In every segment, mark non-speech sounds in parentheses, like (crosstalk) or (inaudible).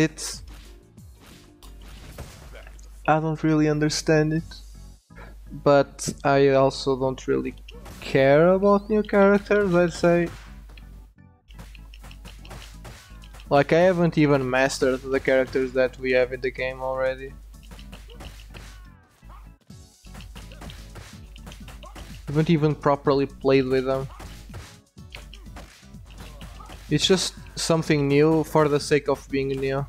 It's I don't really understand it, but I also don't really care about new characters. I'd say. Like I haven't even mastered the characters that we have in the game already. haven't even properly played with them. It's just something new for the sake of being new.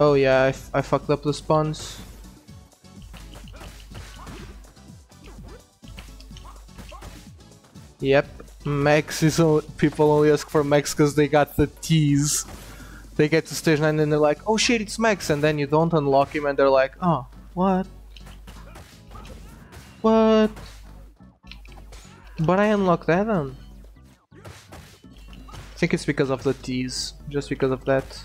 Oh yeah, I, I fucked up the spawns. Yep, Max is only, people only ask for Max because they got the tease. They get to stage 9 and they're like, oh shit, it's Max, and then you don't unlock him and they're like, oh, what? What? But I unlocked Adam. Um, I think it's because of the tease, just because of that.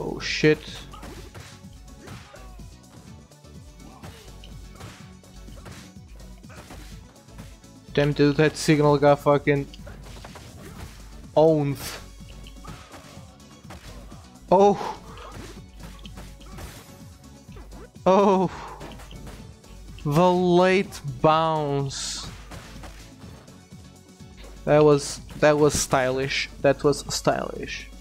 Oh shit. Damn dude, that signal got fucking owned. Oh. Oh. The late bounce. That was that was stylish. That was stylish.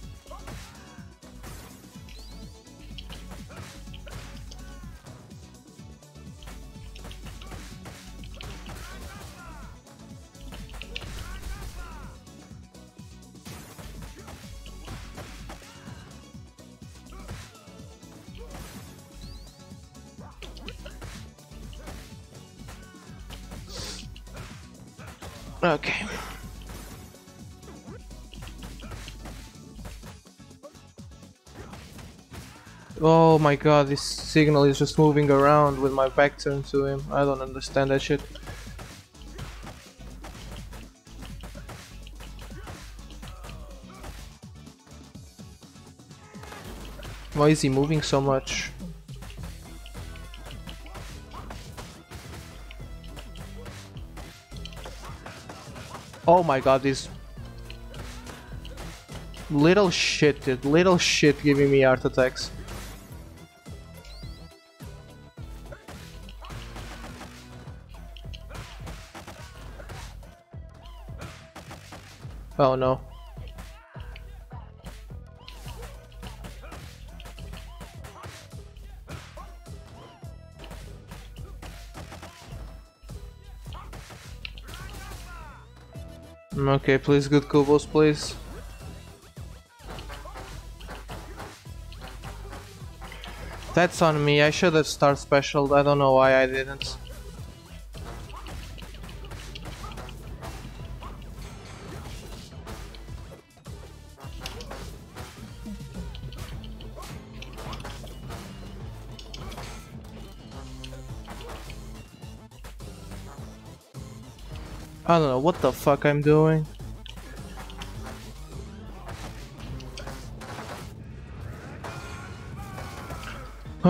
My god, this signal is just moving around with my back turned to him. I don't understand that shit. Why is he moving so much? Oh my god, this little shit, dude. Little shit giving me heart attacks. Oh no. Okay, please good combos, please. That's on me, I should have start special, I don't know why I didn't. I don't know what the fuck I'm doing. (sighs)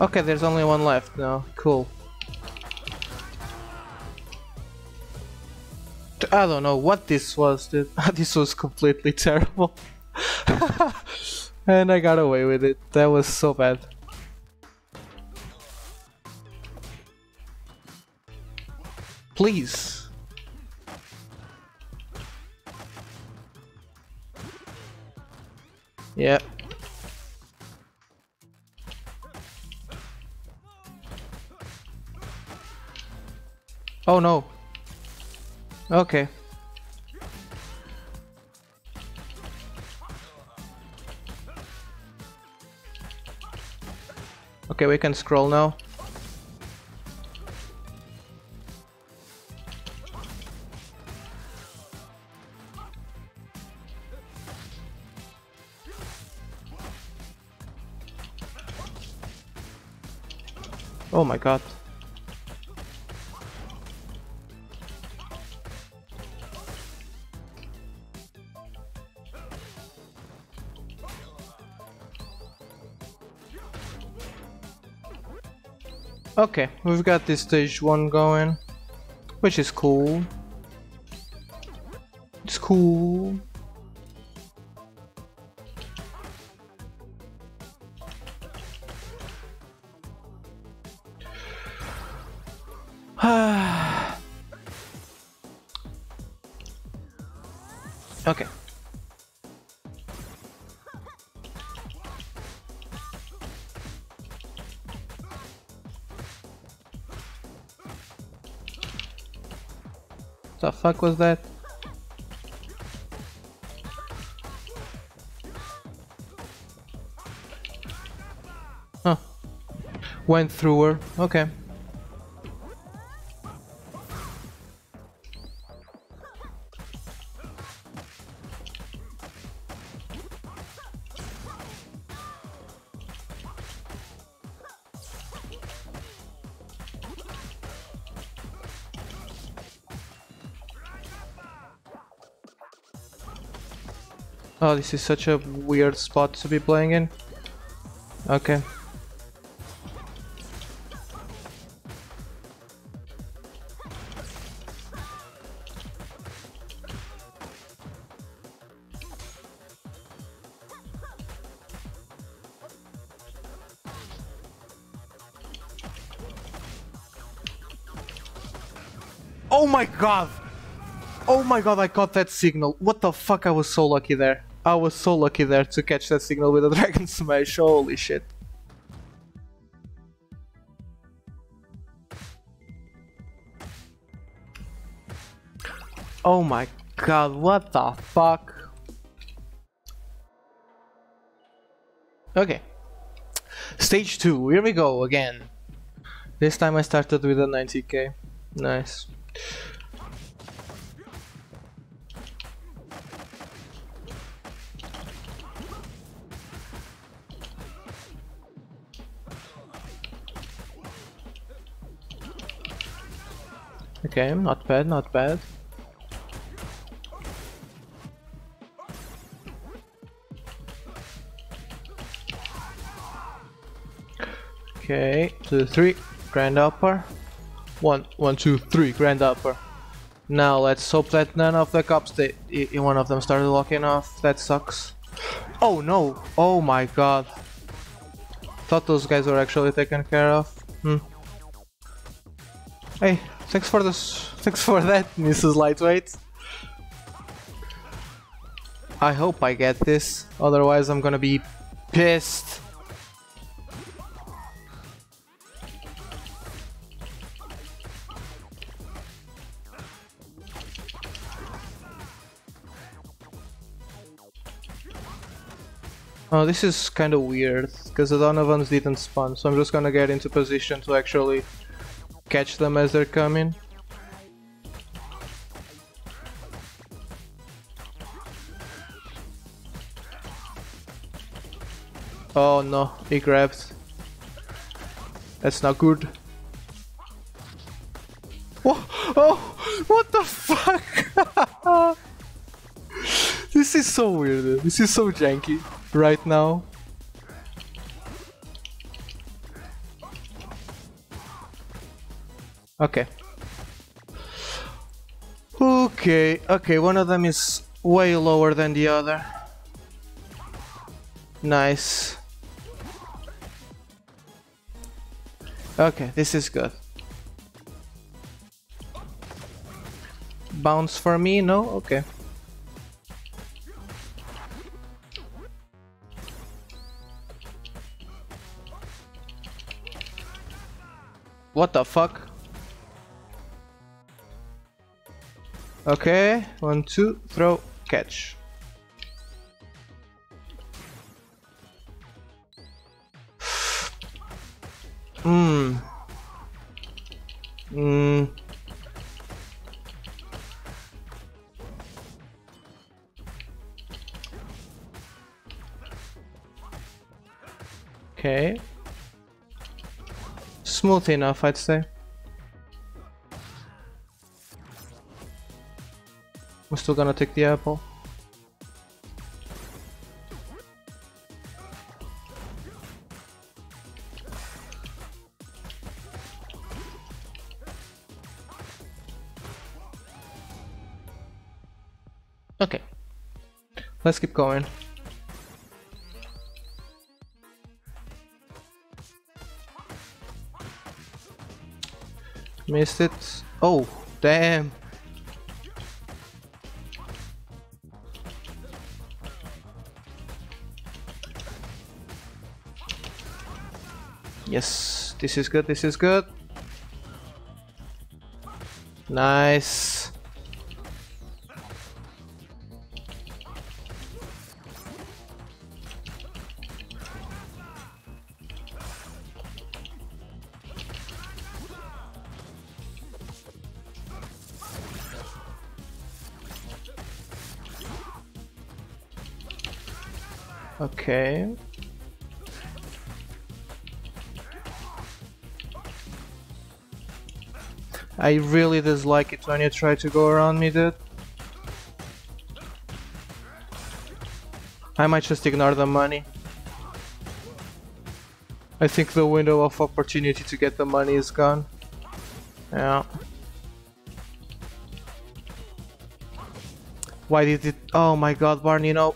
okay, there's only one left now. Cool. I don't know what this was, dude. (laughs) this was completely (laughs) terrible. (laughs) and I got away with it. That was so bad. Please. Yeah. Oh no. Okay. Okay, we can scroll now. Oh my god. Okay, we've got this stage 1 going, which is cool. It's cool. Okay. The fuck was that? Huh. Went through her. Okay. Oh, this is such a weird spot to be playing in. Okay. Oh my god! Oh my god, I got that signal. What the fuck, I was so lucky there. I was so lucky there to catch that signal with a (laughs) Dragon Smash, holy shit. Oh my god, what the fuck? Okay. Stage 2, here we go again. This time I started with a 90k. Nice. Okay, not bad, not bad. Okay, two, three, grand upper. One, one, two, three, grand upper. Now let's hope that none of the cops, one of them started locking off. That sucks. Oh no! Oh my god. Thought those guys were actually taken care of. Hmm. Hey, thanks for this. Thanks for that, (laughs) Mrs. Lightweight. I hope I get this, otherwise I'm gonna be pissed. Oh, this is kind of weird, because the Donovans didn't spawn, so I'm just gonna get into position to actually catch them as they're coming. Oh no, he grabbed. That's not good. Oh, oh what the fuck? (laughs) this is so weird. This is so janky right now. Okay. Okay, okay, one of them is way lower than the other. Nice. Okay, this is good. Bounce for me? No? Okay. What the fuck? Okay, one, two, throw, catch. Hmm. Hmm. Okay. smooth enough, I'd say. We're still gonna take the apple. Okay. Let's keep going. Missed it. Oh, damn. Yes, this is good, this is good. Nice. I really dislike it when you try to go around me, dude. I might just ignore the money. I think the window of opportunity to get the money is gone. Yeah. Why did it- Oh my god, Barney, no.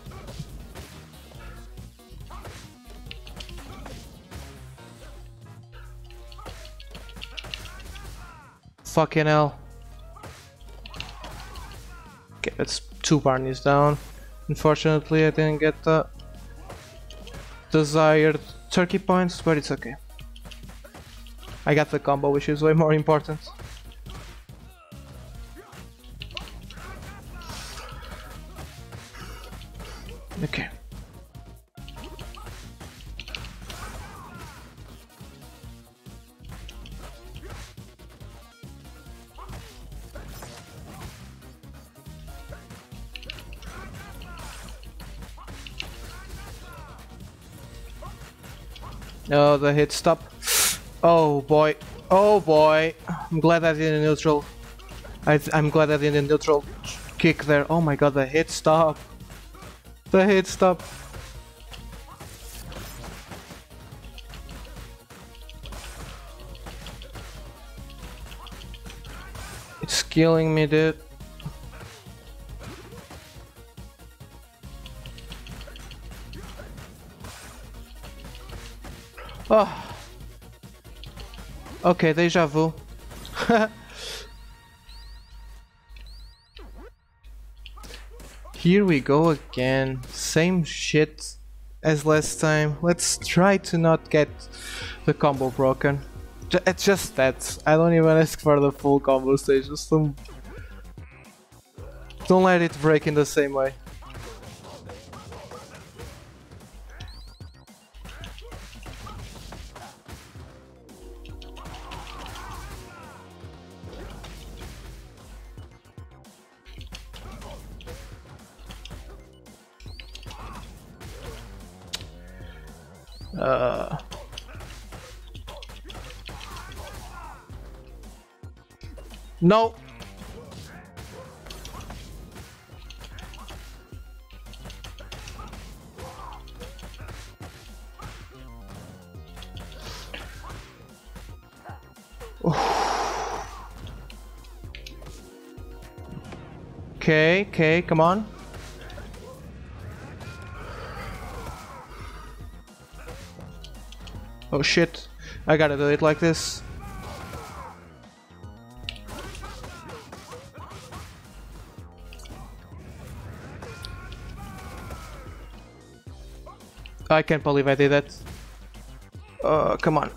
Fucking hell. Okay, that's two Barneys down. Unfortunately, I didn't get the desired turkey points, but it's okay. I got the combo, which is way more important. The hit stop. Oh boy. Oh boy. I'm glad I did a neutral. I am glad I did a neutral kick there. Oh my god, the hit stop. The hit stop. It's killing me, dude. Oh. Okay, deja vu. (laughs) Here we go again. Same shit as last time. Let's try to not get the combo broken. It's just that. I don't even ask for the full combo stage. Just don't, don't let it break in the same way. No. Okay, okay, come on. Oh shit, I gotta do it like this. I can't believe I did that. Uh, come on.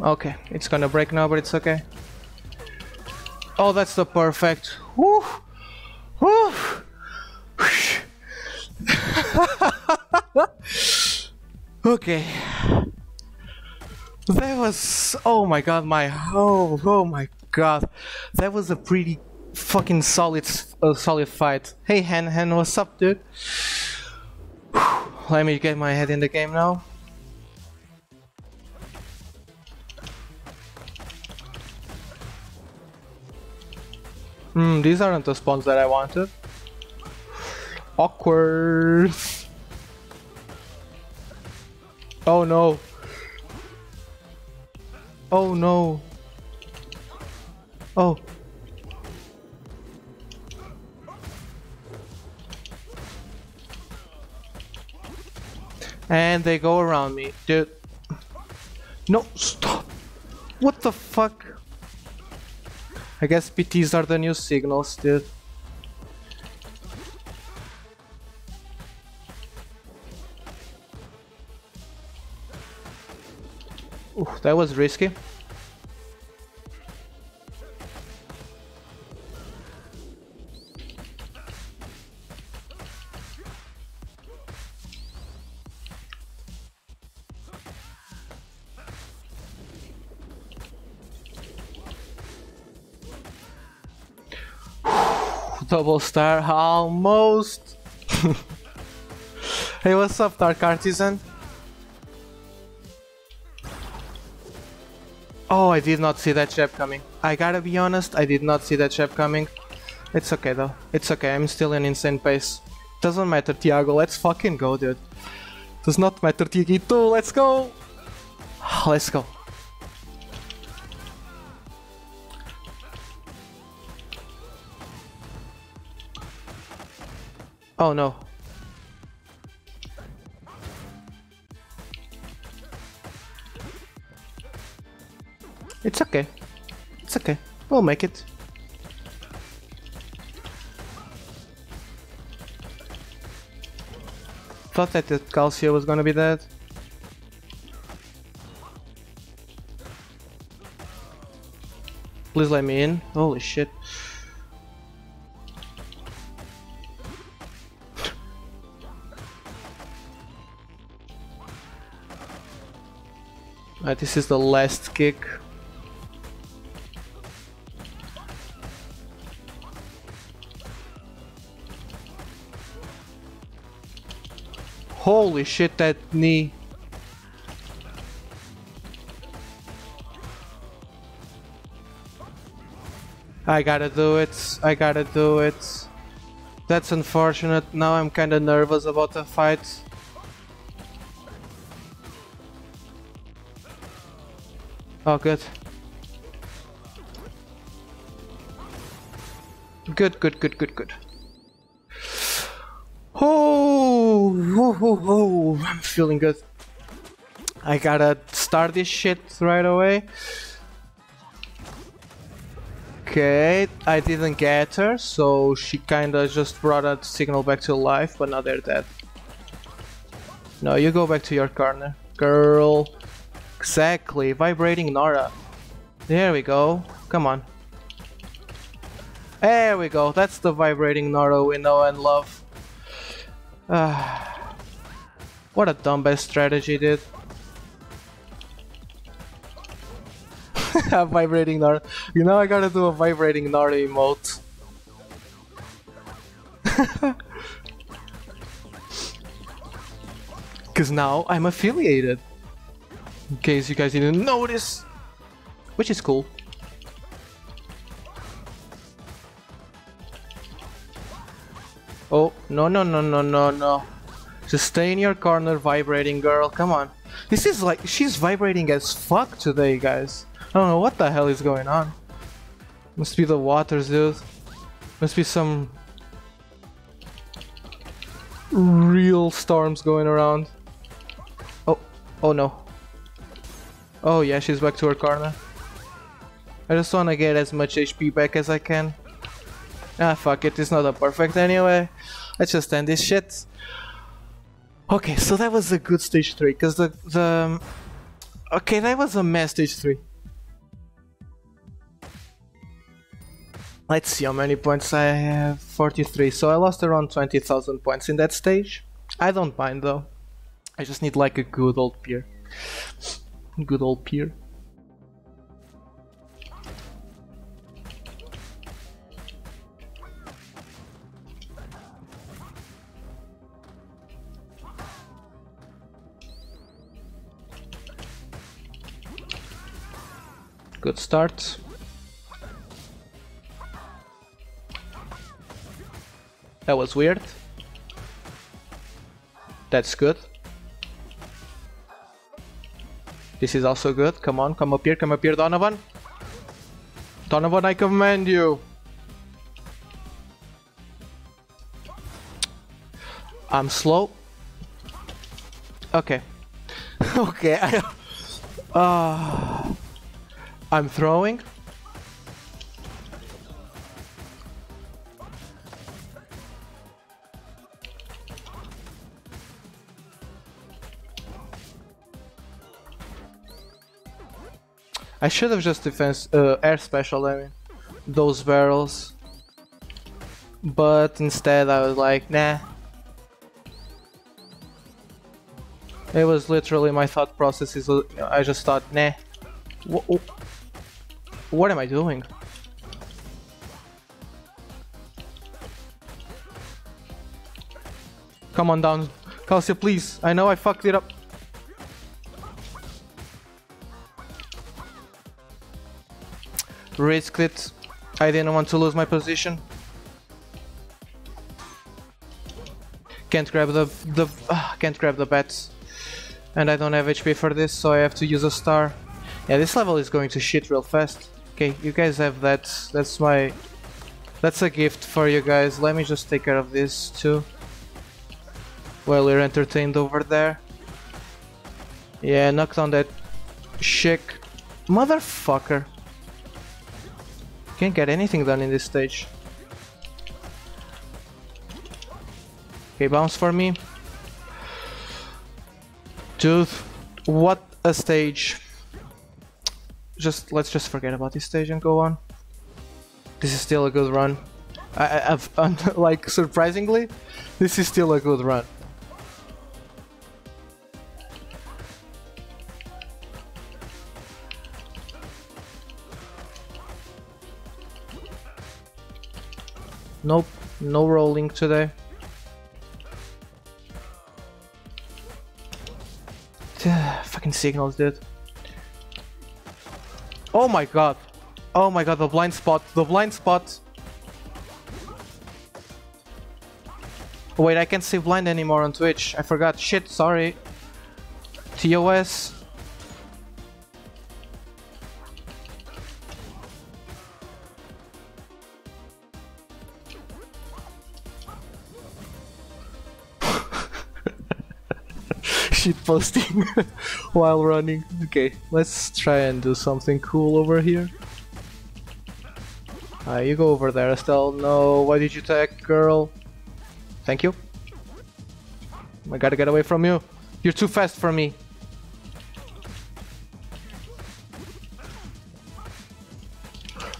Okay, it's gonna break now, but it's okay. Oh, that's the perfect. Woo! Woo! (laughs) okay. That was. Oh my god, my. Oh, oh my god. That was a pretty fucking solid, uh, solid fight. Hey, Han Han, what's up, dude? Let me get my head in the game now. Hmm, these aren't the spawns that I wanted. Awkward. Oh no. Oh no. Oh. And they go around me. Dude. No, stop. What the fuck? I guess PTs are the new signals, dude. Ooh, that was risky. Double star, almost! (laughs) hey, what's up, Dark Artisan? Oh, I did not see that trap coming. I gotta be honest, I did not see that trap coming. It's okay though. It's okay, I'm still in insane pace. Doesn't matter, Tiago, let's fucking go, dude. Does not matter, Tiaguito, let's go! Let's go. Oh no. It's okay. It's okay. We'll make it. Thought that the Galsia was gonna be dead. Please let me in. Holy shit. Right, this is the last kick. Holy shit, that knee. I gotta do it. I gotta do it. That's unfortunate. Now I'm kinda nervous about the fight. Oh, good. Good, good, good, good, good. Oh, oh, oh, oh, I'm feeling good. I gotta start this shit right away. Okay, I didn't get her, so she kinda just brought a signal back to life, but now they're dead. No, you go back to your corner. Girl. Exactly, vibrating Nora. There we go. Come on. There we go. That's the vibrating Nora we know and love. Ah, (sighs) what a dumb best strategy, dude. (laughs) vibrating Nora. You know I gotta do a vibrating Nora emote. (laughs) Cause now I'm affiliated. In case you guys didn't notice. Which is cool. Oh, no, no, no, no, no, no. Just stay in your corner vibrating, girl. Come on. This is like, she's vibrating as fuck today, guys. I don't know what the hell is going on. Must be the waters, dude. Must be some real storms going around. Oh, oh no. Oh yeah, she's back to her corner. I just wanna get as much HP back as I can. Ah, fuck it, it's not a perfect anyway. Let's just end this shit. Okay, so that was a good stage 3, because the, the... Um, okay, that was a mess stage 3. Let's see how many points I have. 43, so I lost around 20,000 points in that stage. I don't mind though. I just need like a good old peer. Good old peer. Good start. That was weird. That's good. This is also good. Come on, come up here, come up here, Donovan. Donovan, I command you. I'm slow. Okay. (laughs) okay. Uh, I'm throwing. I should have just defense uh, air special. I mean, those barrels, but instead I was like, nah. It was literally my thought process. Is I just thought, nah. Wh what am I doing? Come on down, Galsia, please. I know I fucked it up. Risked it. I didn't want to lose my position. Can't grab the the uh, can't grab the bats, and I don't have HP for this, so I have to use a star. Yeah, this level is going to shit real fast. Okay, you guys have that. That's my that's a gift for you guys. Let me just take care of this too. While we're entertained over there. Yeah, knocked on that chick. Motherfucker. Can't get anything done in this stage. Okay, bounce for me. Dude, what a stage. Just let's just forget about this stage and go on. This is still a good run. I, have (laughs) like surprisingly, this is still a good run. Nope, no rolling today. (sighs) Fucking signals, dude. Oh my god. Oh my god, the blind spot. The blind spot. Wait, I can't see blind anymore on Twitch. I forgot. Shit, sorry. TOS. Shit posting (laughs) while running. Okay, let's try and do something cool over here. Uh, you go over there, Estel. No, why did you attack, girl? Thank you. I gotta get away from you. You're too fast for me.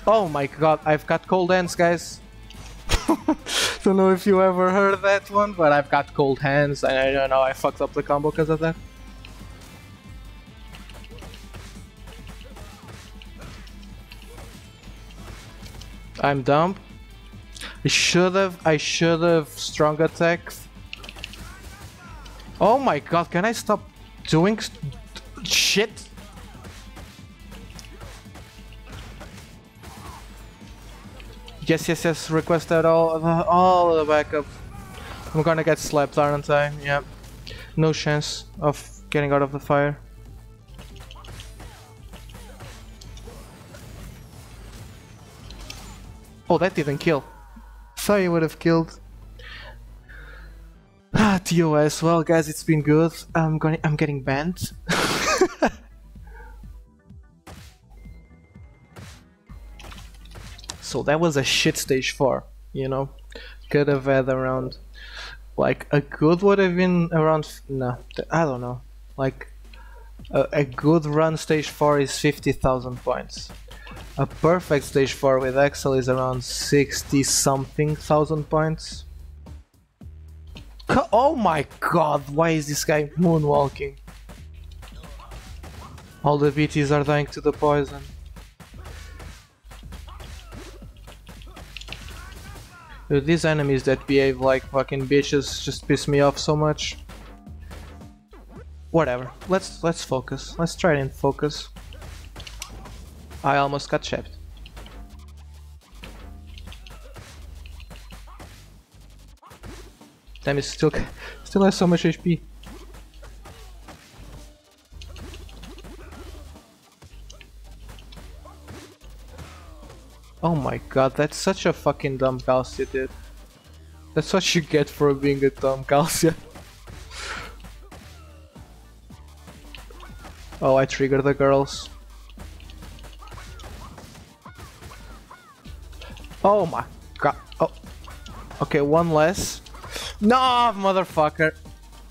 Oh my god, I've got cold hands, guys. (laughs) don't know if you ever heard that one, but I've got cold hands and I don't know, I fucked up the combo because of that. I'm dumb. I should have, I should have strong attacks. Oh my god, can I stop doing shit? Yes, yes, yes, requested all the, all the backup. I'm gonna get slapped, aren't I? Yeah. No chance of getting out of the fire. Oh, that didn't kill. Thought you would have killed. Ah, TOS. Well, guys, it's been good. I'm going. I'm getting banned. (laughs) so that was a shit stage 4, you know? Could have had around, like, a good would have been around, no, I don't know, like, a, a good run stage 4 is 50,000 points. A perfect stage 4 with Axel is around 60 something thousand points. Oh my god, why is this guy moonwalking? All the BTs are dying to the poison. Dude, these enemies that behave like fucking bitches just piss me off so much. Whatever. Let's let's focus. Let's try and focus. I almost got chapped. Damn, it still (laughs) still has so much HP. Oh my god, that's such a fucking dumb Galsia, dude. That's what you get for being a dumb Galsia. (laughs) oh, I triggered the girls. Oh my god. Oh. Okay, one less. No, motherfucker.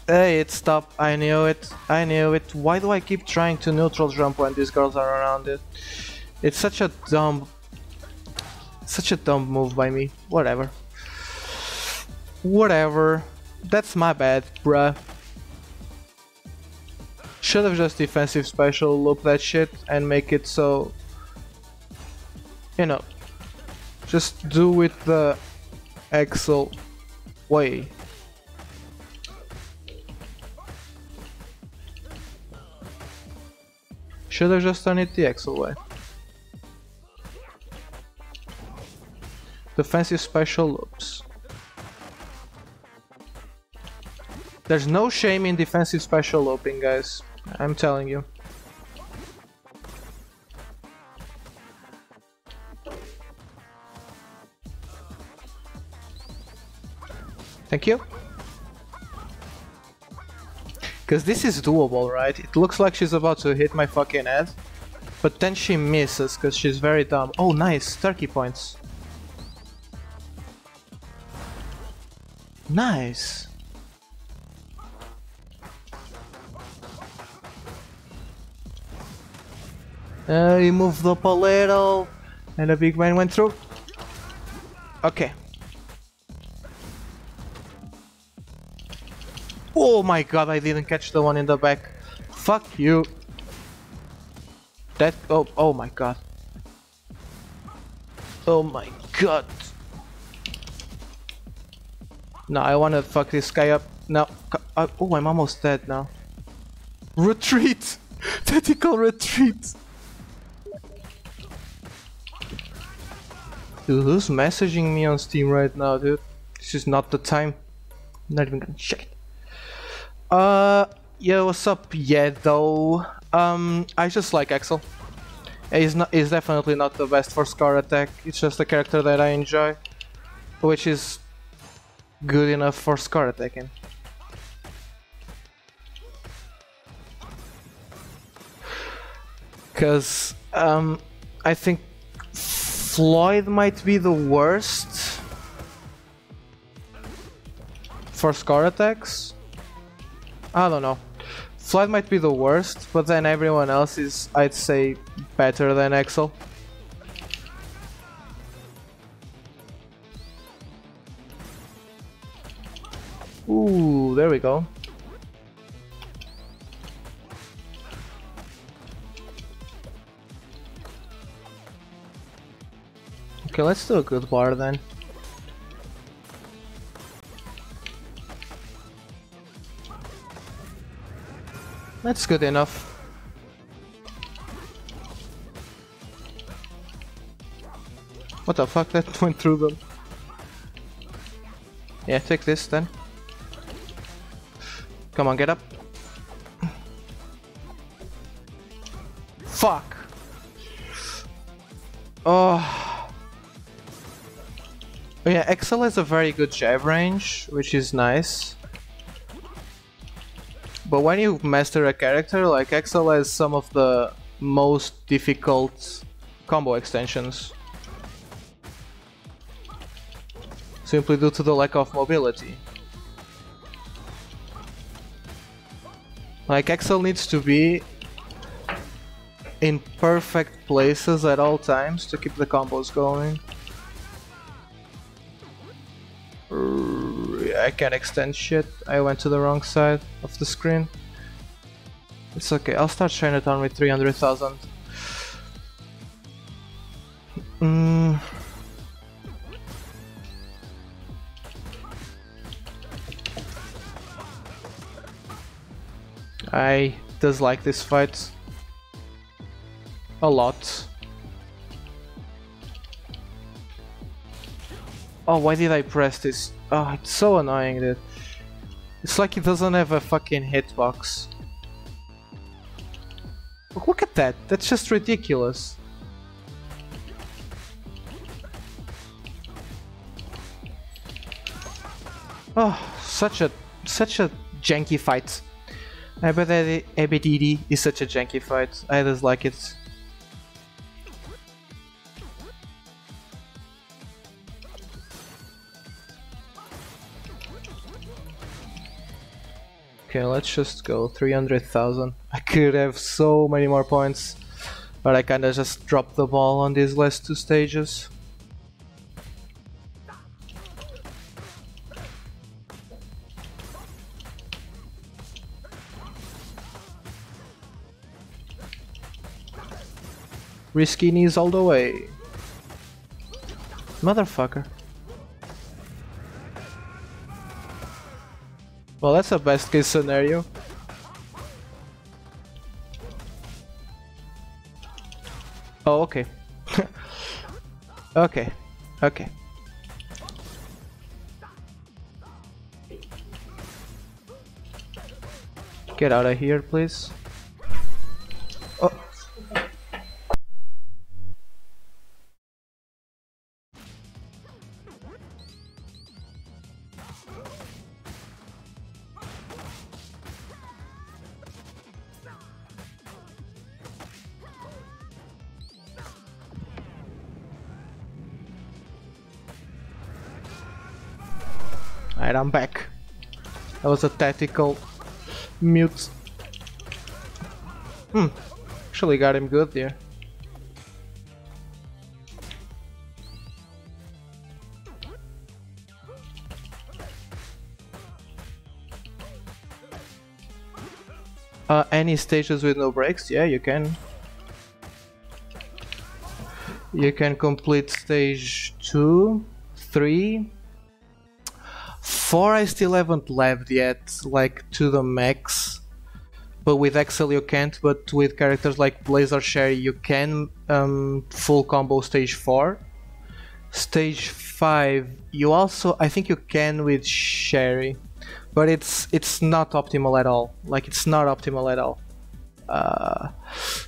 Hey, it stopped. I knew it. I knew it. Why do I keep trying to neutral jump when these girls are around it? It's such a dumb... Such a dumb move by me. Whatever. Whatever. That's my bad, bruh. Should have just defensive special loop that shit and make it so... You know, just do it the Axel way. Should have just done it the Axel way. Defensive special loops. There's no shame in defensive special looping, guys. I'm telling you. Thank you. Because this is doable, right? It looks like she's about to hit my fucking head. But then she misses because she's very dumb. Oh, nice. Turkey points. Nice. Uh, he moved up a little. And a big man went through. Okay. Oh my god, I didn't catch the one in the back. Fuck you. That, oh, oh my god. Oh my god. No, I wanna fuck this guy up. No, uh, oh, I'm almost dead now. Retreat! (laughs) Tactical retreat! Dude, who's messaging me on Steam right now, dude? This is not the time. I'm not even gonna check it. Uh, yeah, what's up? Yeah, though. Um, I just like Axel. He's not. He's definitely not the best for score attack. It's just a character that I enjoy, which is good enough for score attacking. Cause um, I think Floyd might be the worst for score attacks. I don't know. Floyd might be the worst, but then everyone else is, I'd say, better than Axel. Ooh, there we go. Okay, let's do a good bar then. That's good enough. What the fuck, (laughs) that went through them. Yeah, take this then. Come on, get up. Fuck! Oh. Yeah, Axel has a very good jab range, which is nice. But when you master a character, like Axel has some of the most difficult combo extensions. Simply due to the lack of mobility. Like Axel needs to be in perfect places at all times to keep the combos going. I can't extend shit. I went to the wrong side of the screen. It's okay, I'll start Chinatown with 300,000. Mm. I dislike this fight a lot. Oh, why did I press this? Oh, it's so annoying, that... It's like he doesn't have a fucking hitbox. Look at that, that's just ridiculous. Oh, such a such a janky fight. I bet that Ebedidi is such a janky fight. I just like it. Okay, let's just go 300,000. I could have so many more points, but I kinda just dropped the ball on these last two stages. Risky knees all the way. Motherfucker. Well, that's a best case scenario. Oh, okay. (laughs) okay. Okay. Get out of here, please. Was a tactical mute. Hmm. Actually got him good there. Uh, any stages with no breaks? Yeah, you can. You can complete stage 2, 3, 4 I still haven't left yet, like to the max. But with Axel you can't, but with characters like Blaze or Cherry you can um, full combo stage 4. Stage 5 you also, I think you can with Cherry, but it's it's not optimal at all. Like it's not optimal at all. Uh,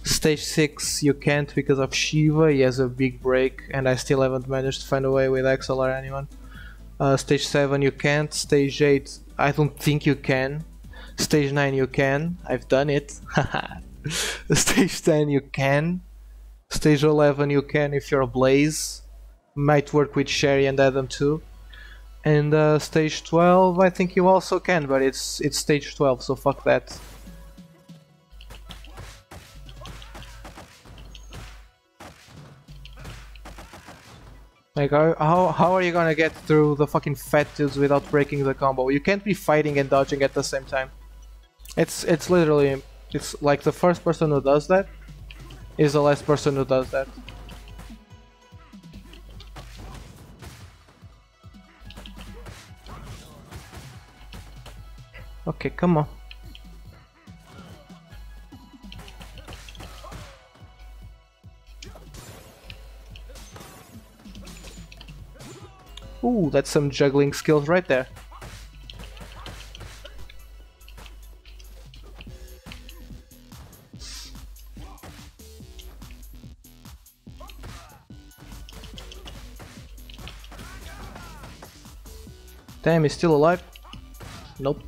stage 6 you can't because of Shiva, he has a big break and I still haven't managed to find a way with Axel or anyone. Uh, stage 7 you can't, stage 8 I don't think you can, stage 9 you can, I've done it, (laughs) stage 10 you can, stage 11 you can if you're a Blaze, might work with Cherry and Adam too, and uh, stage 12 I think you also can, but it's, it's stage 12 so fuck that. Like, how, how, are you gonna get through the fucking fat dudes without breaking the combo? You can't be fighting and dodging at the same time. It's it's literally, it's like the first person who does that is the last person who does that. Okay, come on. Ooh, that's some juggling skills right there. Damn, he's still alive? Nope.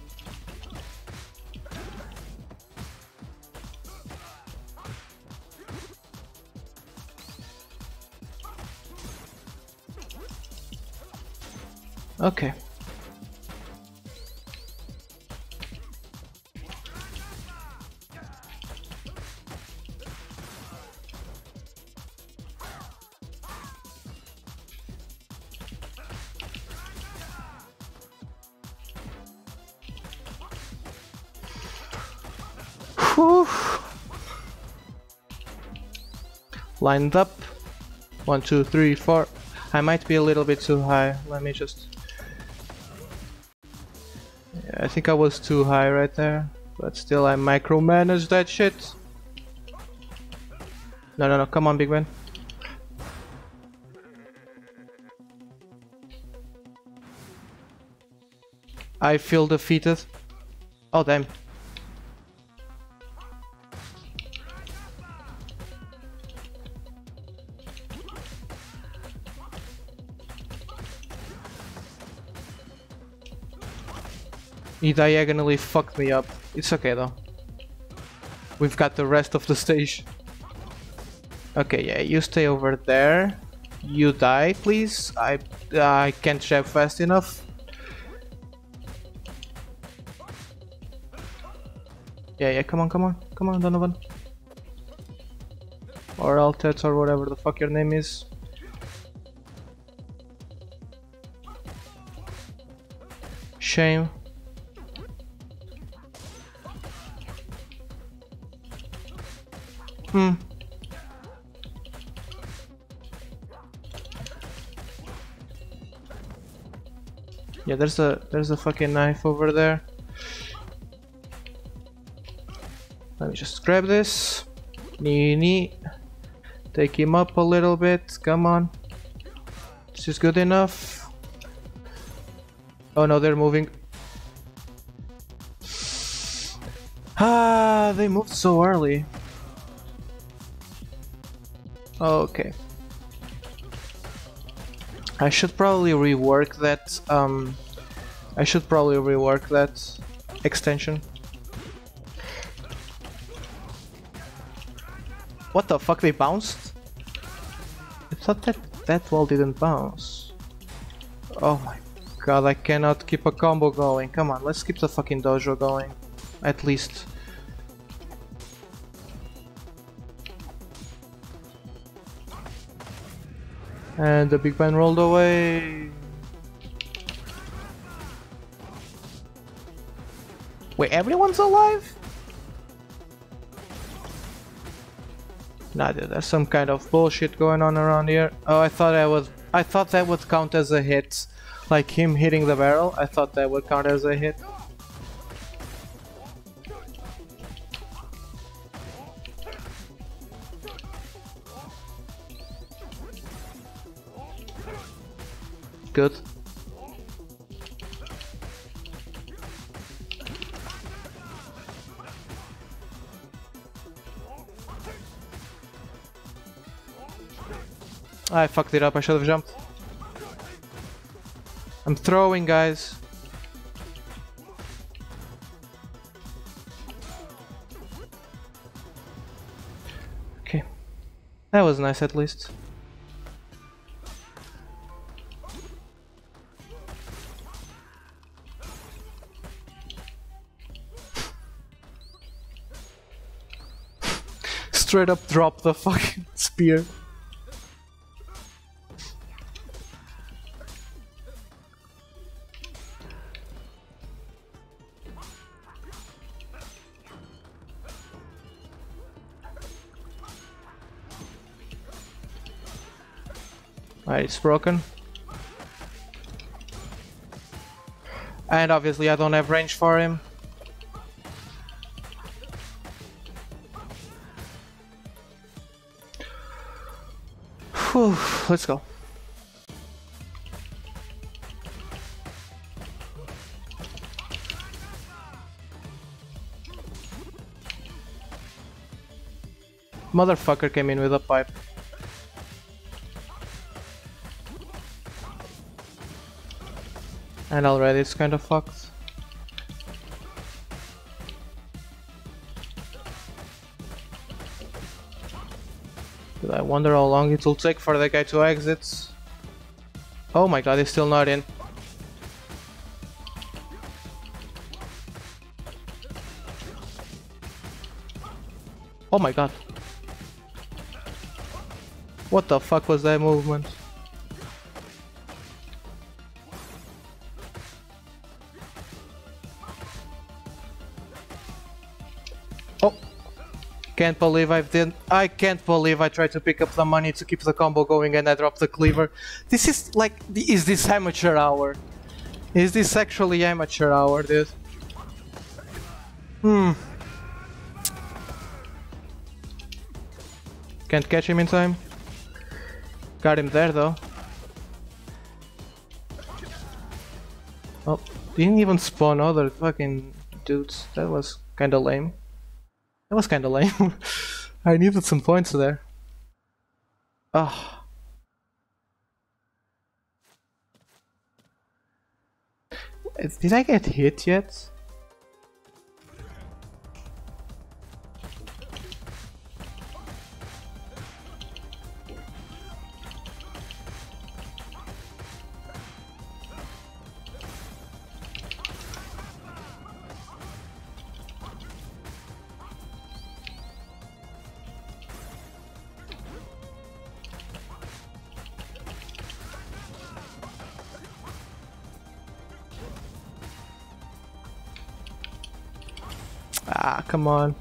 Okay. Whew. Lined up. One, two, three, four. I might be a little bit too high. Let me just I think I was too high right there, but still I micromanaged that shit. No, no, no, come on, big man. I feel defeated. Oh damn. He diagonally fucked me up. It's okay though. We've got the rest of the stage. Okay, yeah, you stay over there. You die, please. I I can't jab fast enough. Yeah, yeah, come on, come on, come on, Donovan. Or Altet or whatever the fuck your name is. Shame. Hmm. Yeah, there's a there's a fucking knife over there. Let me just grab this. Nee, nee. Take him up a little bit. Come on. This is good enough. Oh no, they're moving. Ah, they moved so early. Okay. I should probably rework that, um... I should probably rework that extension. What the fuck, they bounced? I thought that that wall didn't bounce. Oh my god, I cannot keep a combo going. Come on, let's keep the fucking dojo going. At least. And the big man rolled away. Wait, everyone's alive? Nah, dude, there's some kind of bullshit going on around here. Oh, I thought I was. I thought that would count as a hit, like him hitting the barrel. I thought that would count as a hit. Good. I fucked it up, I should have jumped. I'm throwing, guys. Okay. That was nice at least. Straight up drop the fucking (laughs) spear. Alright, it's broken. And obviously I don't have range for him. Let's go. Motherfucker came in with a pipe. And already it's kind of fucked. I wonder how long it will take for that guy to exit. Oh my god, he's still not in. Oh my god. What the fuck was that movement? Can't believe I've did. I can't believe I tried to pick up the money to keep the combo going and I dropped the cleaver. This is like, is this amateur hour? Is this actually amateur hour, dude? Hmm. Can't catch him in time. Got him there though. Oh, Didn't even spawn other fucking dudes. That was kinda lame. That was kinda lame. (laughs) I needed some points there. Ah. Did I get hit yet? Come on.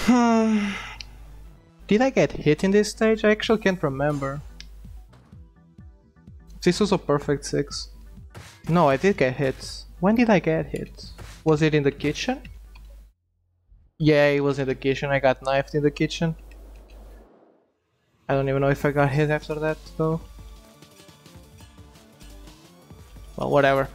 Hmm. Did I get hit in this stage? I actually can't remember. This was a perfect 6. No, I did get hit. When did I get hit? Was it in the kitchen? Yeah, it was in the kitchen. I got knifed in the kitchen. I don't even know if I got hit after that though. Well, whatever.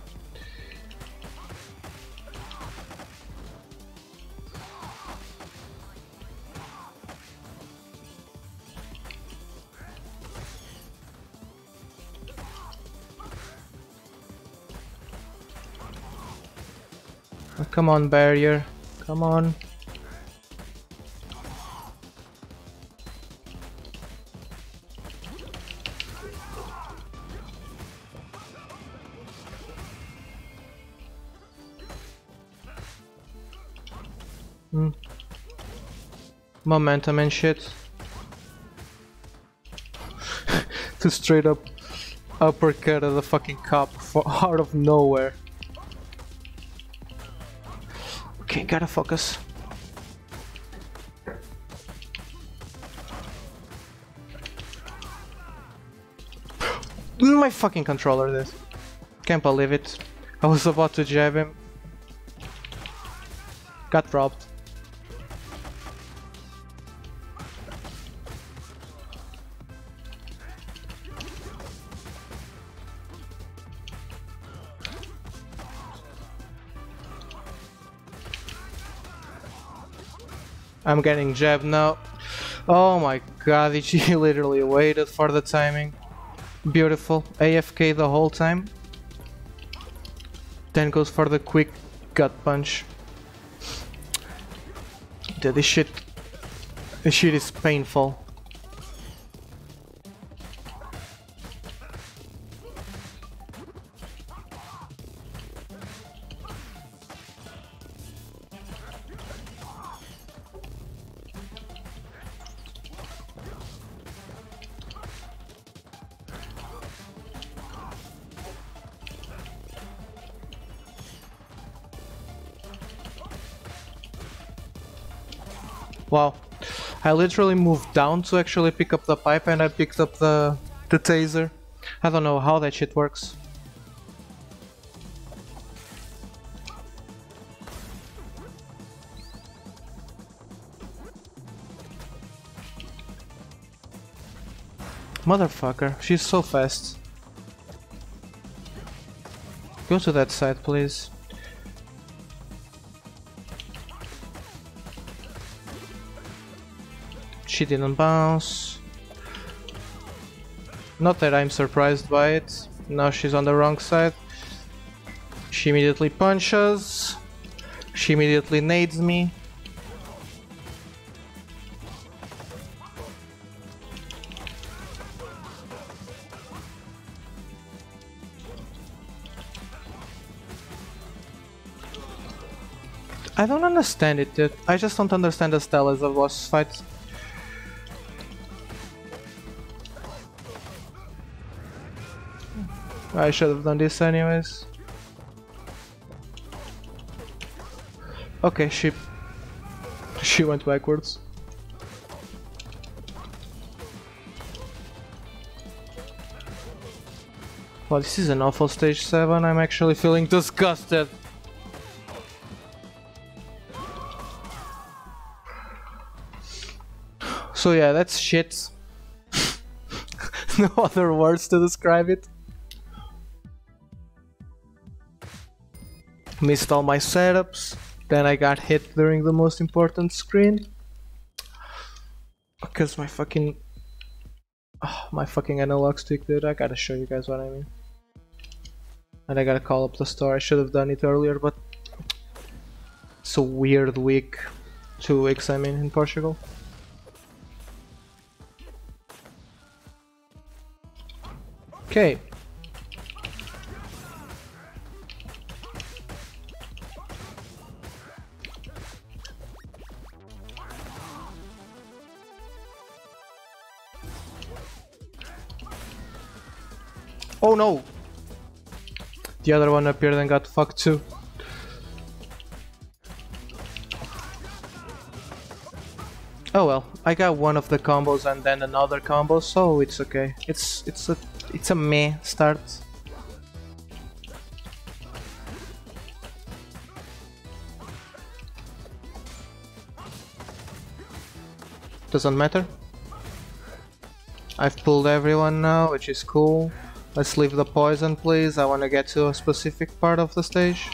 Come on, barrier. Come on. Momentum and shit. (laughs) to straight up uppercut of the fucking cop for (laughs) out of nowhere. Okay, gotta focus. My fucking controller this. Can't believe it. I was about to jab him. Got dropped. I'm getting jabbed now. Oh my god, (laughs) he literally waited for the timing. Beautiful. AFK the whole time. Then goes for the quick gut punch. Dude, this shit... This shit is painful. I literally moved down to actually pick up the pipe and I picked up the, the taser. I don't know how that shit works. Motherfucker, she's so fast. Go to that side, please. She didn't bounce. Not that I'm surprised by it. Now she's on the wrong side. She immediately punches. She immediately nades me. I don't understand it, dude. I just don't understand the style as a boss fight. I should have done this anyways. Okay, she... She went backwards. Well, this is an awful stage 7, I'm actually feeling disgusted. So yeah, that's shit. (laughs) no other words to describe it. Missed all my setups. Then I got hit during the most important screen. Because my fucking... Oh, my fucking analog stick, dude. I gotta show you guys what I mean. And I gotta call up the store. I should have done it earlier, but... It's a weird week. Two weeks, I mean, in Portugal. Okay. Oh no! The other one appeared and got fucked too. Oh well, I got one of the combos and then another combo, so it's okay. It's it's a it's a meh start. Doesn't matter. I've pulled everyone now, which is cool. Let's leave the poison, please. I want to get to a specific part of the stage.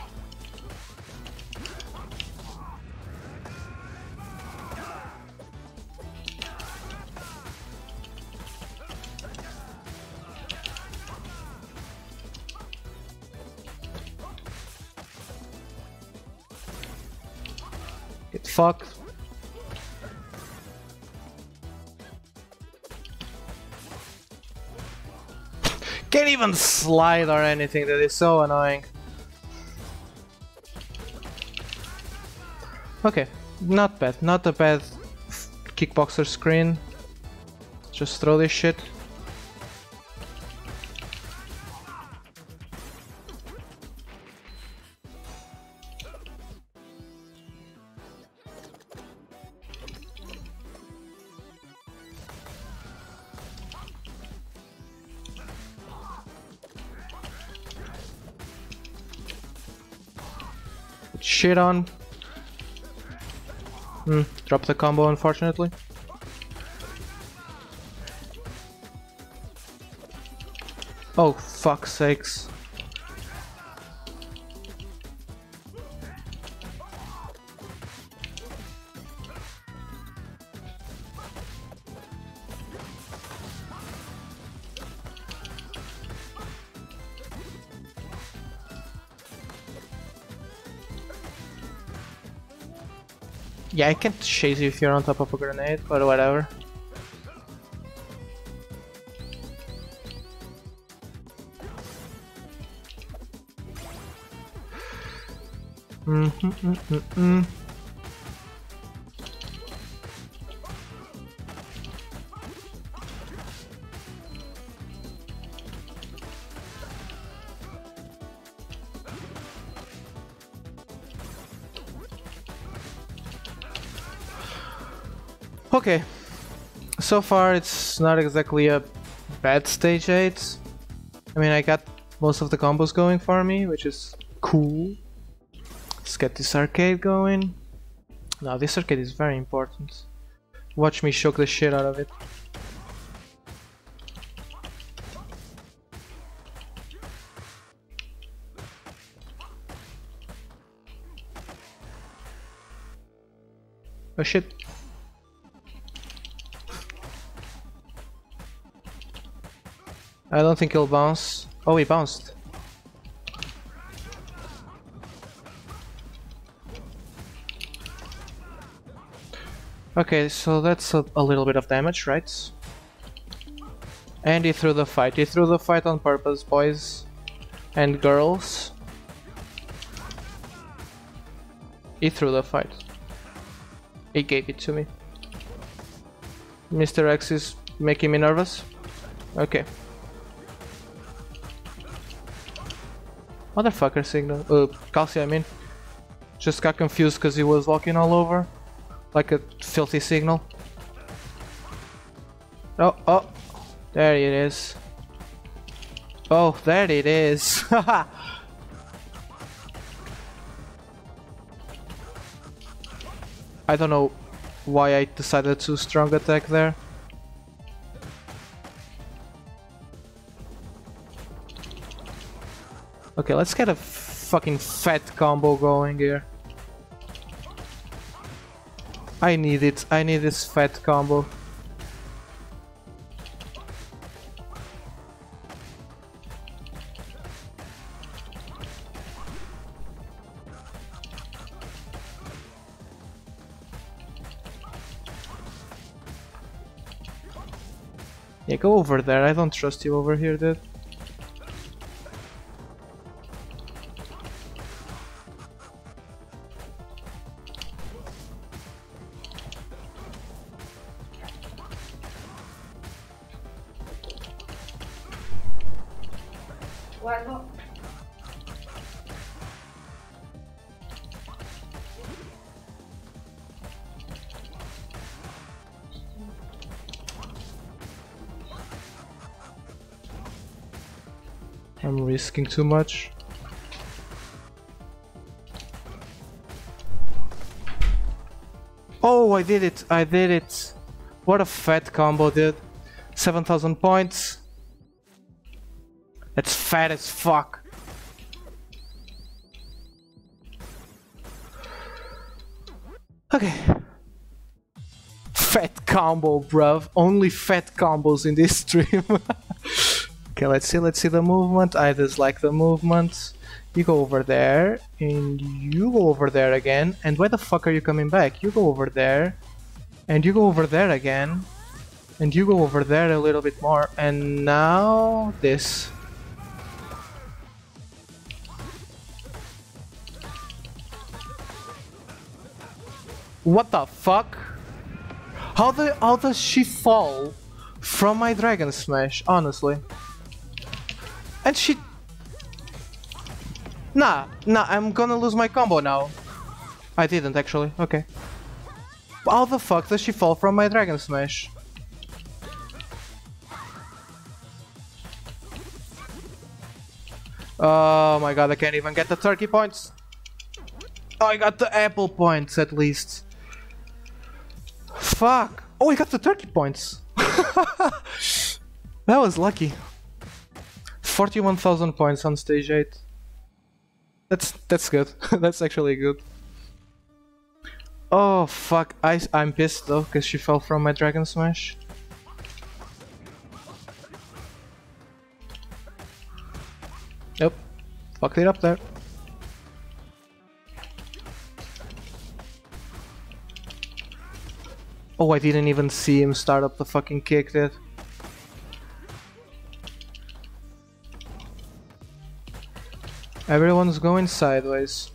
Slide or anything, that is so annoying. Okay, not bad, not a bad kickboxer screen. Just throw this shit. Shit on. Hmm, drop the combo unfortunately. Oh, fuck sakes. Yeah, I can't chase you if you're on top of a grenade, but whatever. Mm -hmm -mm -mm -mm. Okay, so far it's not exactly a bad stage 8. I mean, I got most of the combos going for me, which is cool. Let's get this arcade going. Now, this arcade is very important. Watch me shock the shit out of it. Oh shit. I don't think he'll bounce. Oh, he bounced. Okay, so that's a, a, little bit of damage, right? And he threw the fight. He threw the fight on purpose, boys and girls. He threw the fight. He gave it to me. Mr. X is making me nervous. Okay. Motherfucker signal. Uh, Galsia, I mean. Just got confused because he was walking all over. Like a filthy signal. Oh, oh. There it is. Oh, there it is. (laughs) I don't know why I decided to strong attack there. Okay, let's get a fucking fat combo going here. I need it. I need this fat combo. Yeah, go over there. I don't trust you over here, dude. I'm risking too much. Oh, I did it! I did it! What a fat combo, dude. 7,000 points. Fat as fuck. Okay. Fat combo, bruv. Only fat combos in this stream. (laughs) okay, let's see, let's see the movement. I dislike the movement. You go over there, and you go over there again. And why the fuck are you coming back? You go over there, and you go over there again. And you go over there a little bit more. And now this. What the fuck? How the how does she fall from my dragon smash? Honestly, and she. Nah, nah. I'm gonna lose my combo now. I didn't actually. Okay. How the fuck does she fall from my dragon smash? Oh my god, I can't even get the turkey points. Oh, I got the apple points at least. Fuck. Oh, I got the turkey points. (laughs) that was lucky. 41,000 points on stage 8. That's that's good. (laughs) that's actually good. Oh fuck, I, I'm pissed though, because she fell from my Dragon Smash. Yep, fucked it up there. Oh, I didn't even see him start up the fucking kick, dude. Everyone's going sideways.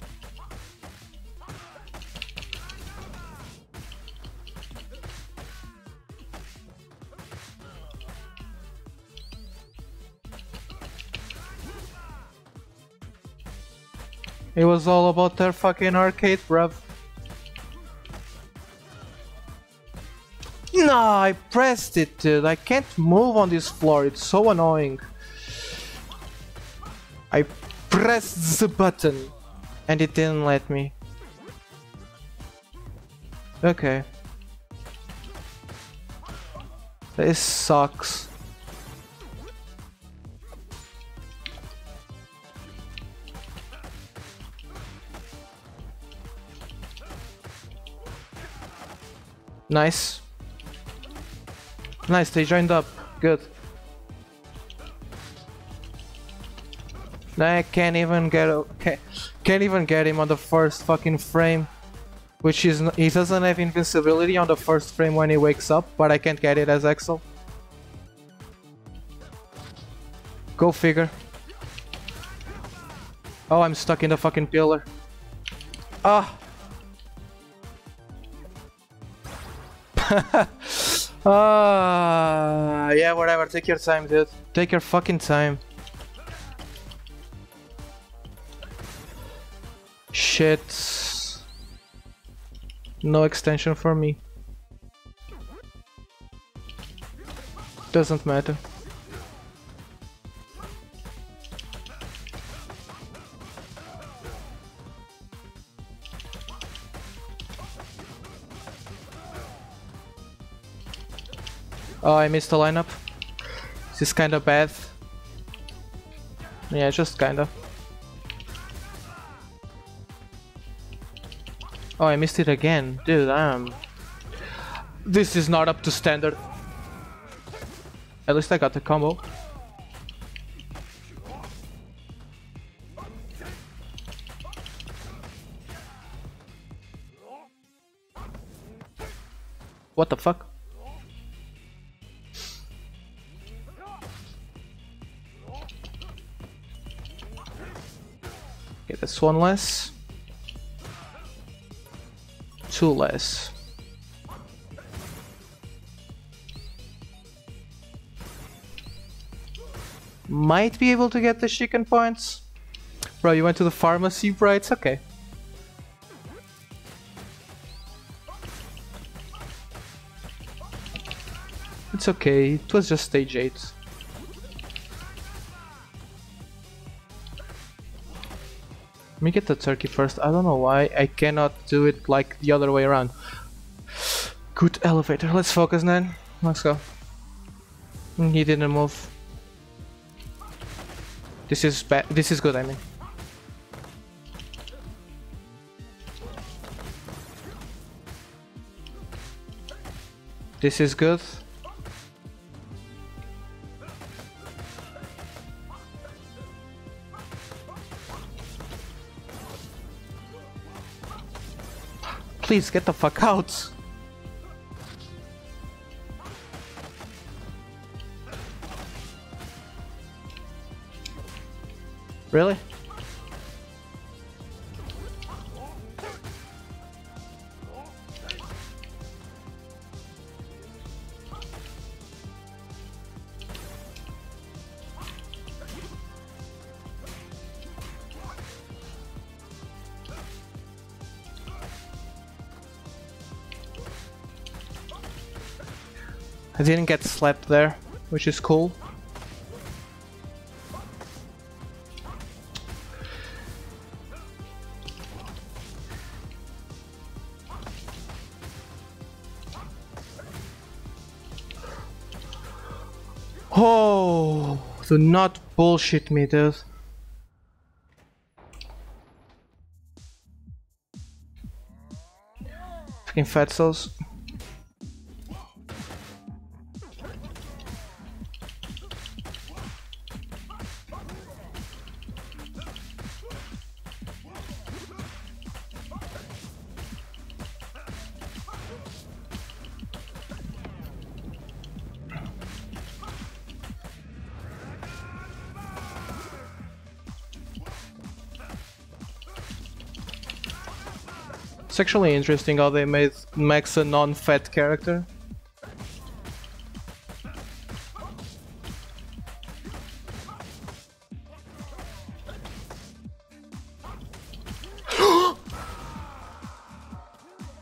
It was all about their fucking arcade, bruv. No, I pressed it, dude. I can't move on this floor. It's so annoying. I pressed the button and it didn't let me. Okay. This sucks. Nice. Nice, they joined up. Good. I can't even get okay, can't even get him on the first fucking frame. Which is he doesn't have invincibility on the first frame when he wakes up, but I can't get it as Axel. Go figure. Oh, I'm stuck in the fucking pillar. Ah. (laughs) Ah, yeah, whatever. Take your time, dude. Take your fucking time. Shit. No extension for me. Doesn't matter. Oh, I missed the lineup. This is kinda bad. Yeah, just kinda. Oh, I missed it again. Dude, I'm... This is not up to standard. At least I got the combo. What the fuck? One less. Two less. Might be able to get the chicken points. Bro, you went to the pharmacy, bro? It's okay. It's okay, it was just stage 8. Let me get the turkey first. I don't know why I cannot do it like the other way around. Good elevator. Let's focus then. Let's go. He didn't move. This is bad. This is good, I mean. This is good. Please get the fuck out. Really? I didn't get slapped there, which is cool. Oh, do not bullshit me, dude. Fucking fat cells. Actually interesting how they made Max a non-fat character. (gasps)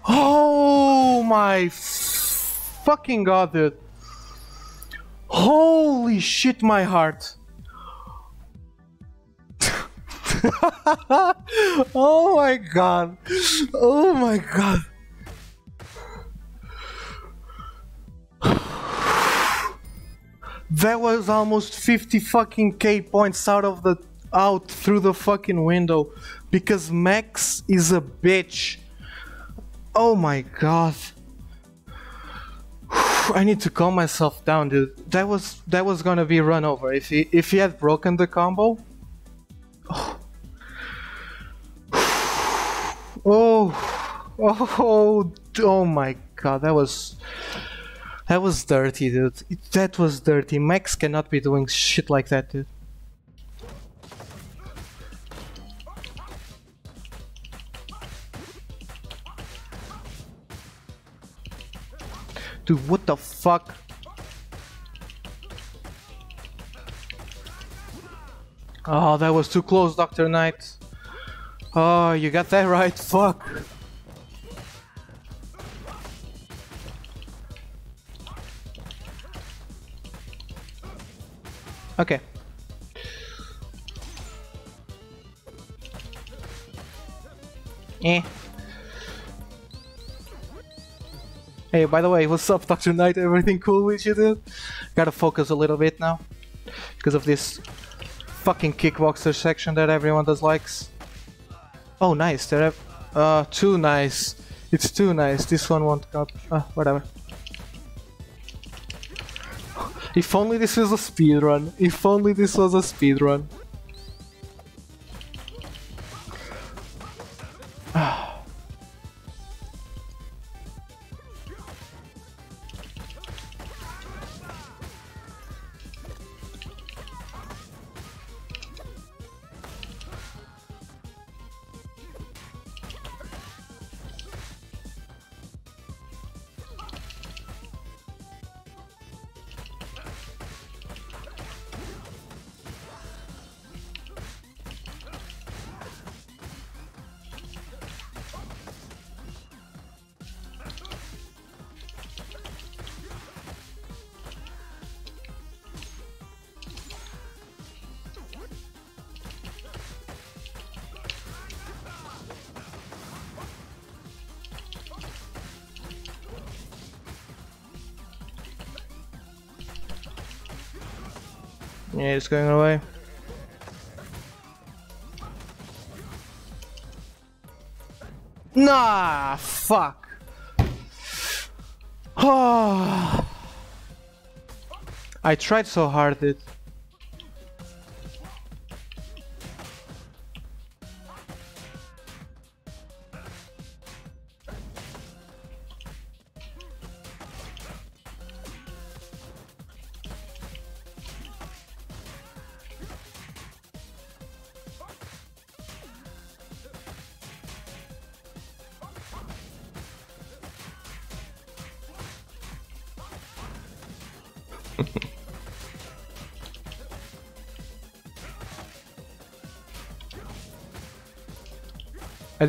oh my fucking god, dude. Holy shit, my heart. (laughs) oh my god. Oh my god. That was almost 50 fucking K points out of the out through the fucking window because Max is a bitch. Oh my god. (sighs) I need to calm myself down, dude. That was that was gonna be run over if he if he had broken the combo. (sighs) Oh. Oh, oh, oh my god, that was that was dirty, dude. That was dirty. Max cannot be doing shit like that, dude. Dude, what the fuck? Oh, that was too close, Dr. Knight. Oh, you got that right, fuck. Okay. Eh. Hey, by the way, what's up, Dr. Knight? Everything cool with you, dude? Gotta focus a little bit now. Because of this fucking kickboxer section that everyone does likes. Oh, nice. They're have, uh, too nice. It's too nice. This one won't count. Uh, whatever. If only this was a speed run. If only this was a speed run. Yeah, it's going away. Nah, fuck. (sighs) I tried so hard, dude.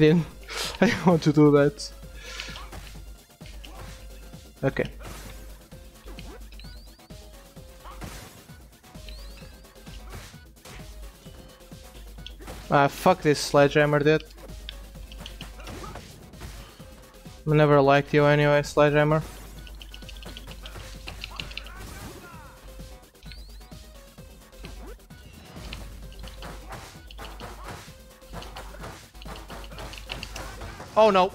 (laughs) I want to do that. Okay. Ah, fuck this sledgehammer, dude. Never liked you anyway, sledgehammer. Oh no.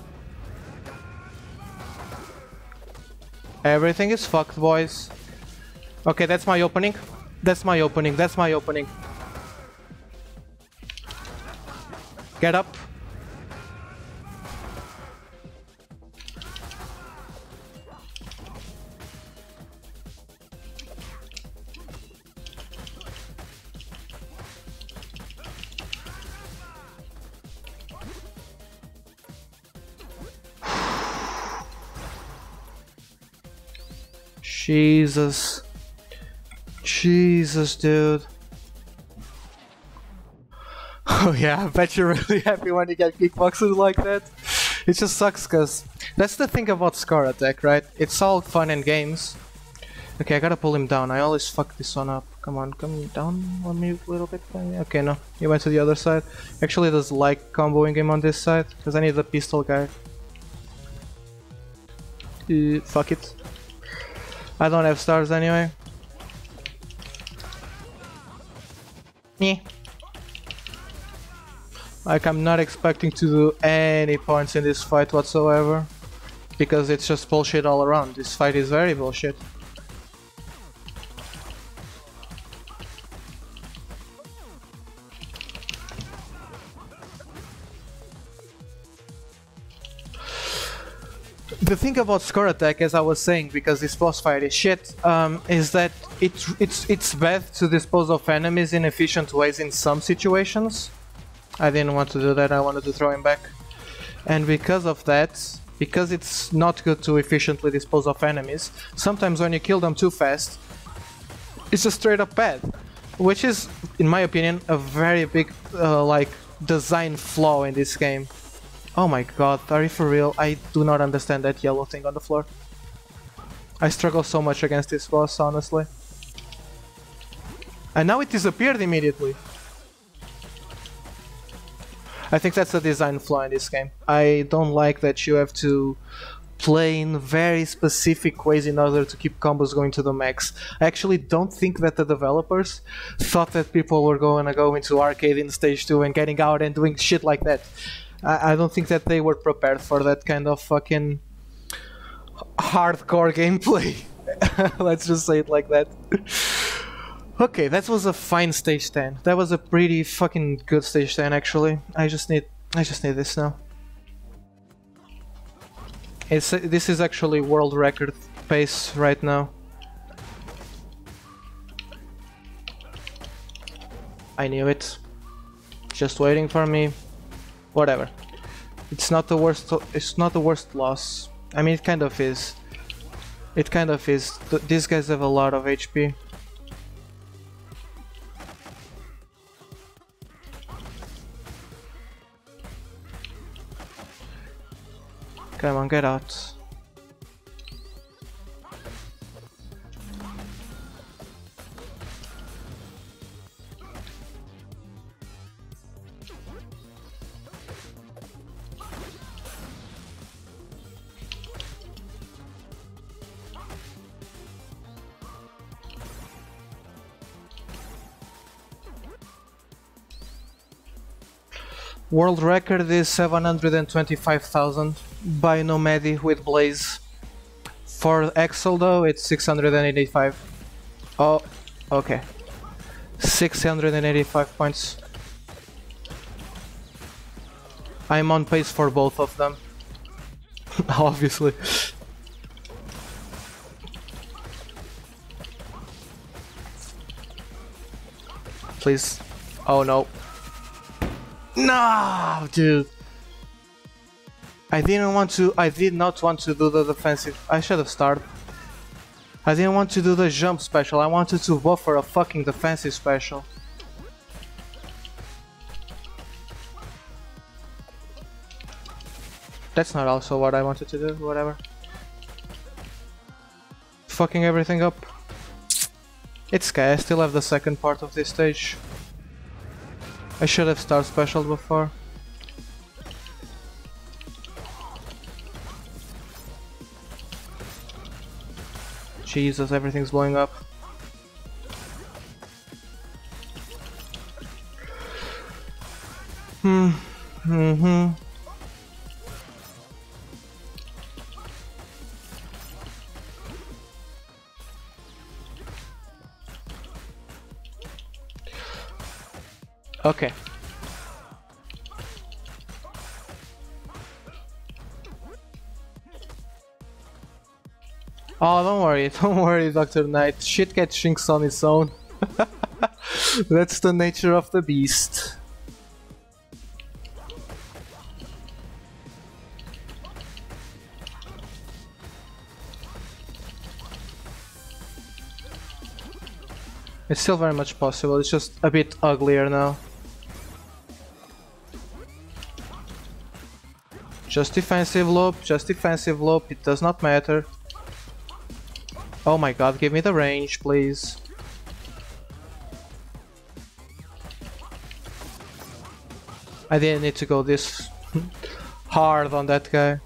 Everything is fucked, boys. Okay, that's my opening. That's my opening. That's my opening. Get up. Jesus. Jesus, dude. (laughs) Oh yeah, I bet you're really (laughs) happy when you get kickboxers like that. It just sucks because that's the thing about Score Attack, right? It's all fun and games. Okay, I gotta pull him down. I always fuck this one up. Come on, come down on me a little bit. Okay, no. He went to the other side. Actually, does like comboing him on this side because I need the pistol guy. Uh, fuck it. I don't have stars anyway. Me. Like I'm not expecting to do any points in this fight whatsoever. Because it's just bullshit all around. This fight is very bullshit. The thing about Score Attack, as I was saying, because this boss fight is shit, um, is that it's it's it's bad to dispose of enemies in efficient ways in some situations. I didn't want to do that. I wanted to throw him back, and because of that, because it's not good to efficiently dispose of enemies, sometimes when you kill them too fast, it's just straight up bad, which is, in my opinion, a very big uh, like design flaw in this game. Oh my god, are you for real? I do not understand that yellow thing on the floor. I struggle so much against this boss, honestly. And now it disappeared immediately. I think that's a design flaw in this game. I don't like that you have to play in very specific ways in order to keep combos going to the max. I actually don't think that the developers thought that people were going to go into arcade in stage 2 and getting out and doing shit like that. I, I don't think that they were prepared for that kind of fucking hardcore gameplay. (laughs) Let's just say it like that. okay, that was a fine stage 10. That was a pretty fucking good stage 10 actually. I just need I just need this now. It's this is actually world record pace right now. I knew it. Just waiting for me. Whatever. It's not the worst. It's not the worst loss. I mean, it kind of is. It kind of is. Th these guys have a lot of HP. Come on, get out. World record is 725,000 by Nomadi with Blaze. For Axel though, it's 685. Oh, okay. 685 points. I'm on pace for both of them. (laughs) Obviously. Please. Oh no. No, dude. I didn't want to. I did not want to do the defensive. I should have started. I didn't want to do the jump special. I wanted to buffer a fucking defensive special. That's not also what I wanted to do. Whatever. Fucking everything up. It's okay. I still have the second part of this stage. I should have started special before. Jesus, everything's blowing up. (laughs) don't worry, Dr. Knight. Shit gets shrinks on its (laughs) own. That's the nature of the beast. It's still very much possible, it's just a bit uglier now. Just defensive loop, just defensive loop, it does not matter. Oh my god, give me the range, please. I didn't need to go this (laughs) hard on that guy.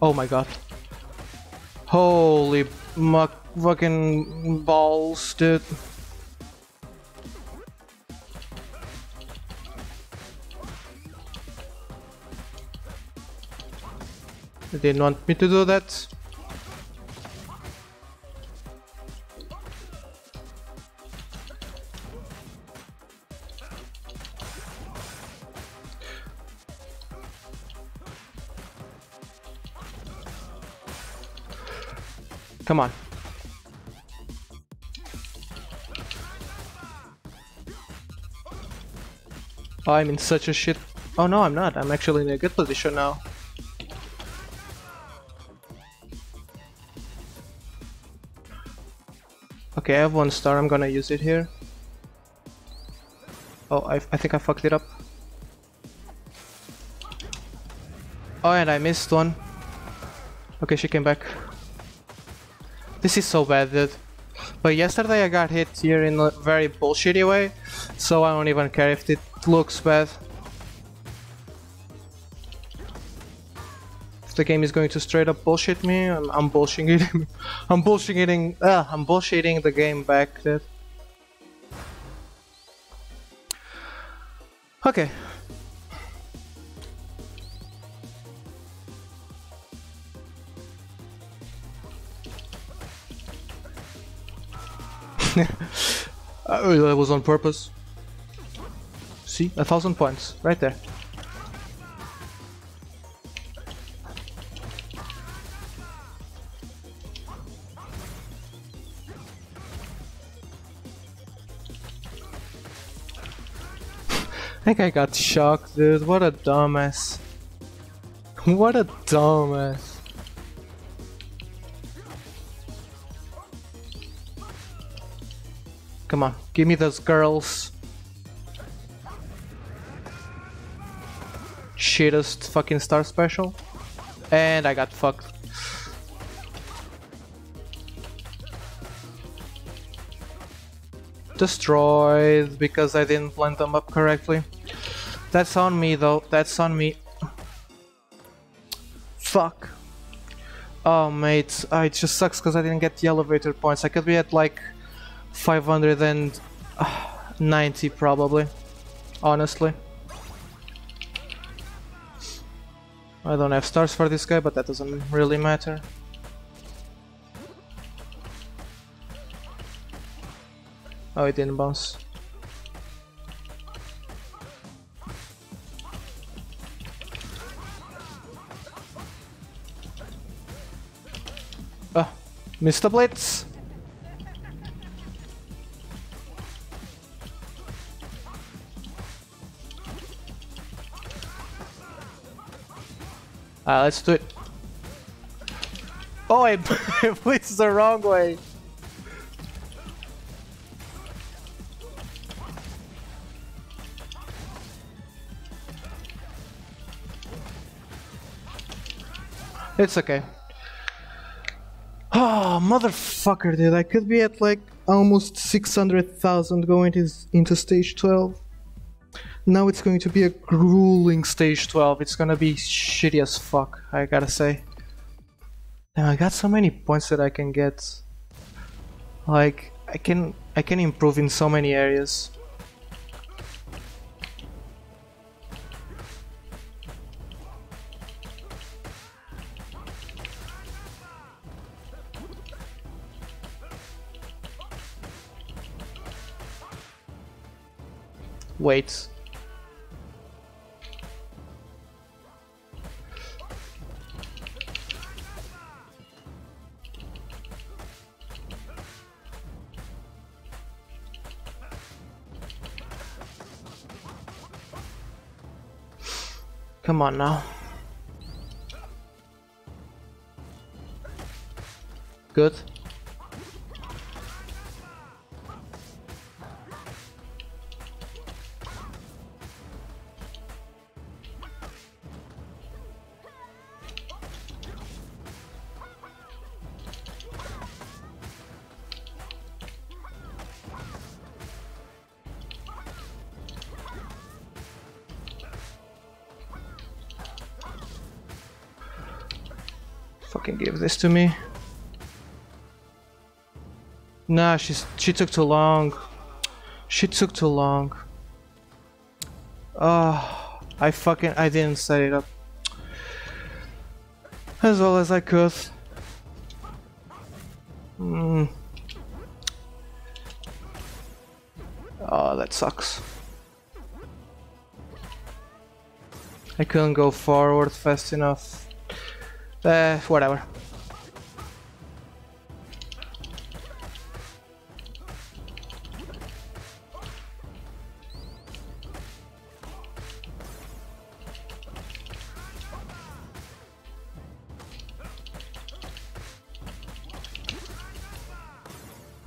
Oh my god. Holy muck fucking balls, dude. They didn't want me to do that. Come on. Oh, I'm in such a shit... Oh no, I'm not. I'm actually in a good position now. Okay, I have one star. I'm gonna use it here. Oh, I, I think I fucked it up. Oh, and I missed one. Okay, she came back. This is so bad, dude. But yesterday I got hit here in a very bullshitty way, so I don't even care if it looks bad. The game is going to straight up bullshit me, I'm, I'm bullshitting. (laughs) I'm bullshitting. Uh, I'm bullshitting the game back. That. Okay. uh, (laughs) that was on purpose. See, a thousand points right there. I got shocked, dude. What a dumbass. (laughs) what a dumbass. Come on, give me those girls. Shittest fucking star special. And I got fucked. Destroyed because I didn't plant them up correctly. That's on me though, that's on me. Fuck. Oh mate, oh, it just sucks because I didn't get the elevator points. I could be at like 590 uh, probably, honestly. I don't have stars for this guy, but that doesn't really matter. Oh, it didn't bounce. Mr. Blitz! Uh, let's do it. Oh, it blitzed (laughs) the wrong way. It's okay. Oh, motherfucker, dude. I could be at like almost 600,000 going into stage 12. Now it's going to be a grueling stage 12. It's gonna be shitty as fuck, I gotta say. Now I got so many points that I can get. Like, I can I can improve in so many areas. Wait. Come on now. Good. This to me. Nah, she's she took too long. She took too long. Oh, I fucking I didn't set it up as well as I could. Mm. Oh, that sucks. I couldn't go forward fast enough. Uh, whatever.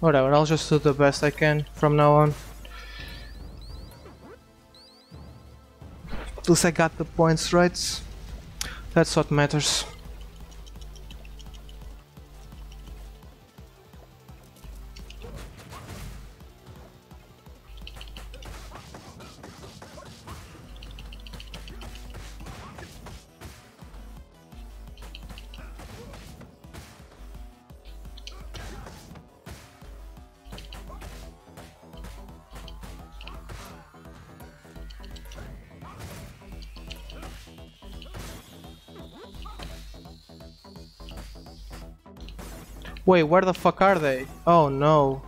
Whatever, I'll just do the best I can from now on. At least I got the points right. That's what matters. Wait, where the fuck are they? Oh no.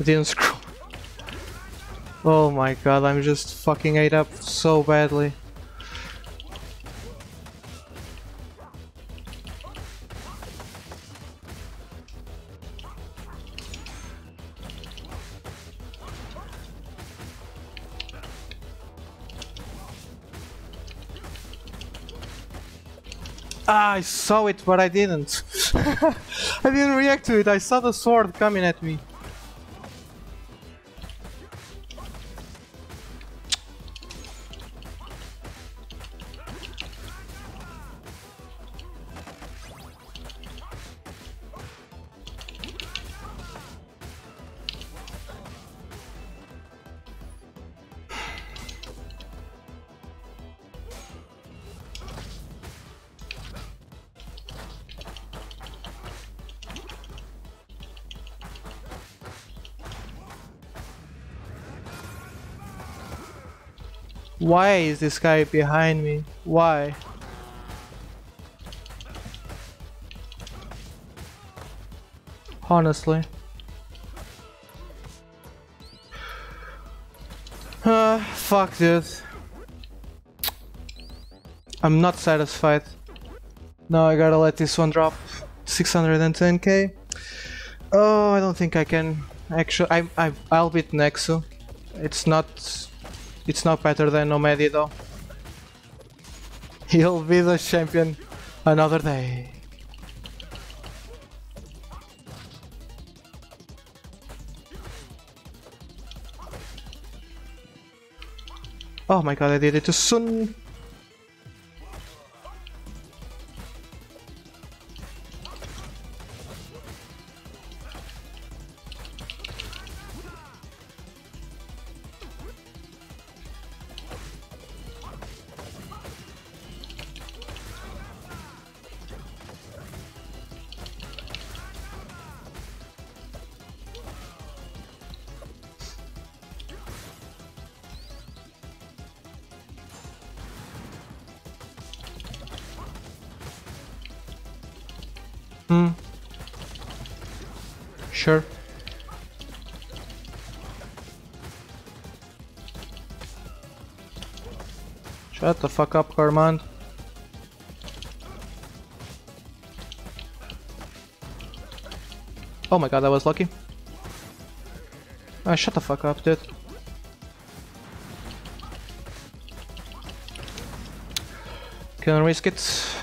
I didn't scroll. Oh my god, I'm just fucking ate up so badly. I saw it, but I didn't. (laughs) I didn't react to it. I saw the sword coming at me. Why is this guy behind me? Why? Honestly. Uh, (sighs) fuck this. I'm not satisfied. Now I gotta let this one drop. 610k. Oh, I don't think I can. Actually, I, I, I'll beat Nexu. It's not it's not better than Nomedi though. He'll be the champion another day. Oh my god, I did it too soon. Shut the fuck up, Carmand. Oh my god, that was lucky. Ah, shut the fuck up, dude. Can't risk it.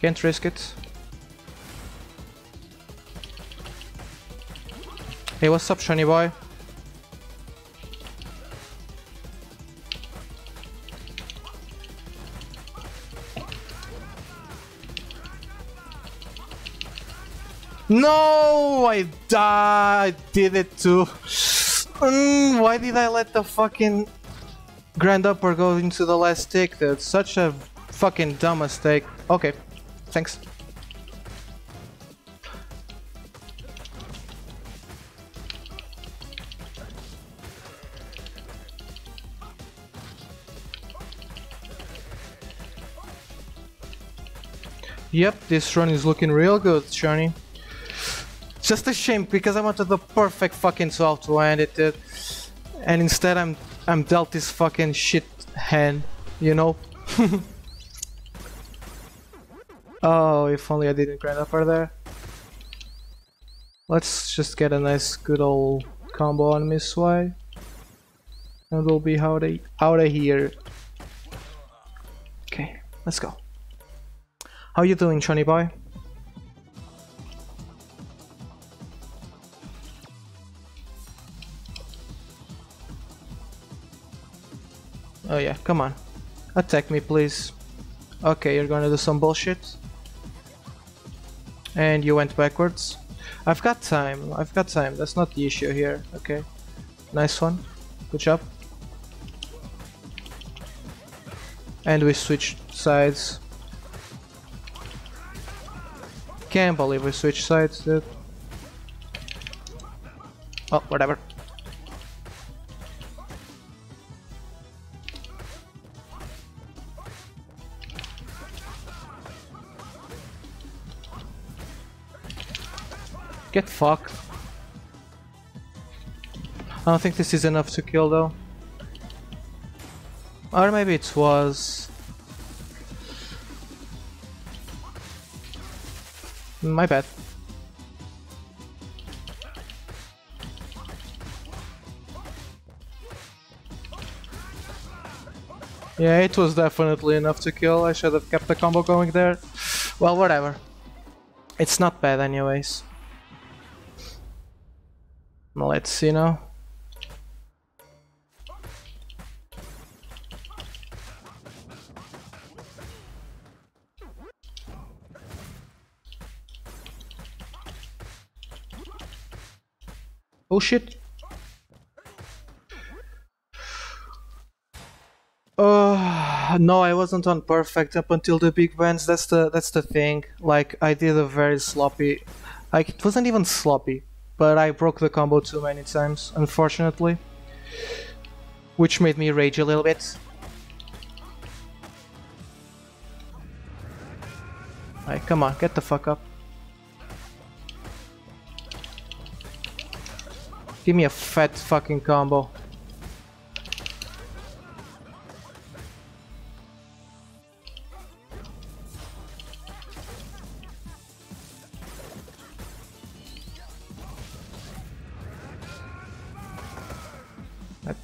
Can't risk it. Hey, what's up, shiny boy? No, I died. Did it too. Mm, why did I let the fucking Grand Upper go into the last tick? That's such a fucking dumb mistake. Okay, thanks. Yep, this run is looking real good, Shani. Just a shame because I wanted the perfect fucking 12 to end it, dude. And instead I'm I'm dealt this fucking shit hand, you know? (laughs) oh, if only I didn't grind up there. Let's just get a nice good old combo on Miss Y. And we'll be out of, out of here. Okay, let's go. How you doing, Johnny boy? Oh yeah, come on. Attack me, please. Okay, you're gonna do some bullshit. And you went backwards. I've got time, I've got time, that's not the issue here, okay. Nice one, good job. And we switched sides. Can't believe we switched sides, dude. Oh, whatever. Get fucked. I don't think this is enough to kill though. Or maybe it was. My bad. Yeah, it was definitely enough to kill. I should have kept the combo going there. Well, whatever. It's not bad anyways. Let's see now. Oh shit. Uh, no, I wasn't on perfect up until the big bands. That's the that's the thing. Like I did a very sloppy. Like it wasn't even sloppy, but I broke the combo too many times, unfortunately, which made me rage a little bit. Alright, come on, get the fuck up. Give me a fat fucking combo.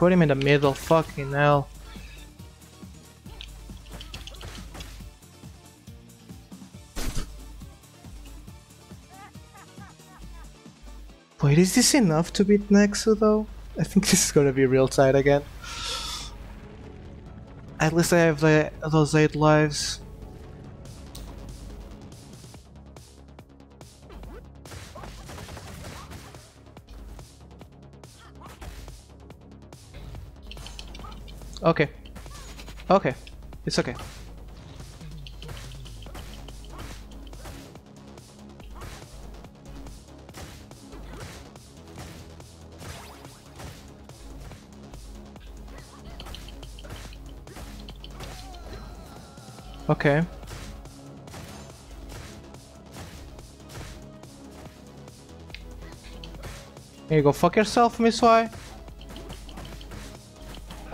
Put him in the middle, fucking hell. Wait, is this enough to beat Nexu though? I think (laughs) this is gonna be real tight again. At least I have the, those 8 lives. Okay. Okay. It's okay. Okay. Here you go, fuck yourself, Miss Y.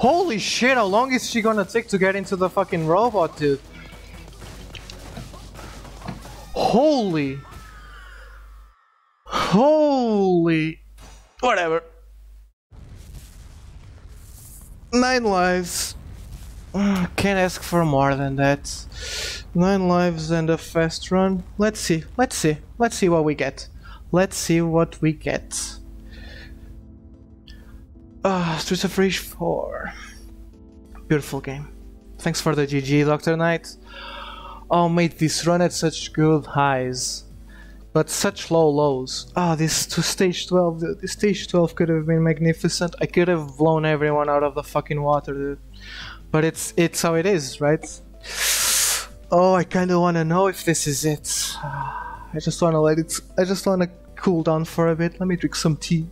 Holy shit, how long is she gonna take to get into the fucking robot, dude? Holy. Holy. Whatever. Nine lives. (sighs) Can't ask for more than that. Nine lives and a fast run. Let's see, let's see, let's see what we get. Let's see what we get. Ah, uh, Streets of Rage 4. Beautiful game. Thanks for the GG, Dr. Knight. Oh, mate, this run at such good highs, but such low lows. Ah, oh, this to stage 12, this stage 12 could have been magnificent. I could have blown everyone out of the fucking water, dude. But it's it's how it is, right? Oh, I kind of want to know if this is it. I just want to let it. I just want to cool down for a bit. Let me drink some tea.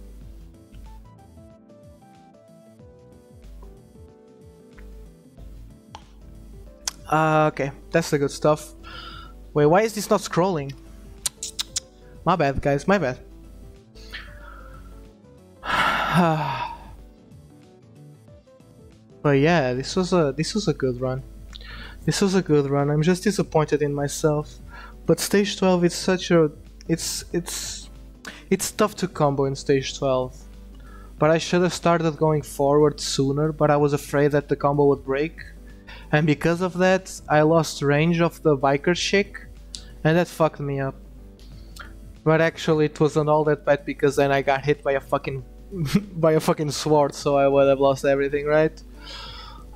Uh, okay, that's the good stuff. Wait, why is this not scrolling? My bad, guys, my bad. (sighs) but yeah, this was a this was a good run. This was a good run. I'm just disappointed in myself. But stage 12 is such a it's it's it's tough to combo in stage 12. But I should have started going forward sooner, but I was afraid that the combo would break and because of that I lost range of the biker chick and that fucked me up. But actually it wasn't all that bad because then I got hit by a fucking (laughs) by a fucking sword so I would have lost everything, right?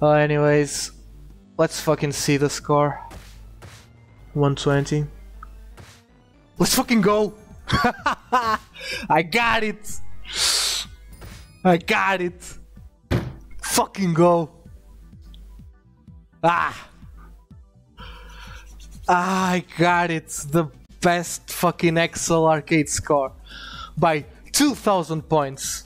Uh, anyways, let's fucking see the score. 120. Let's fucking go! (laughs) I got it! I got it! Fucking go! Ah! Ah, I got it! The best fucking Axel arcade score by 2000 points.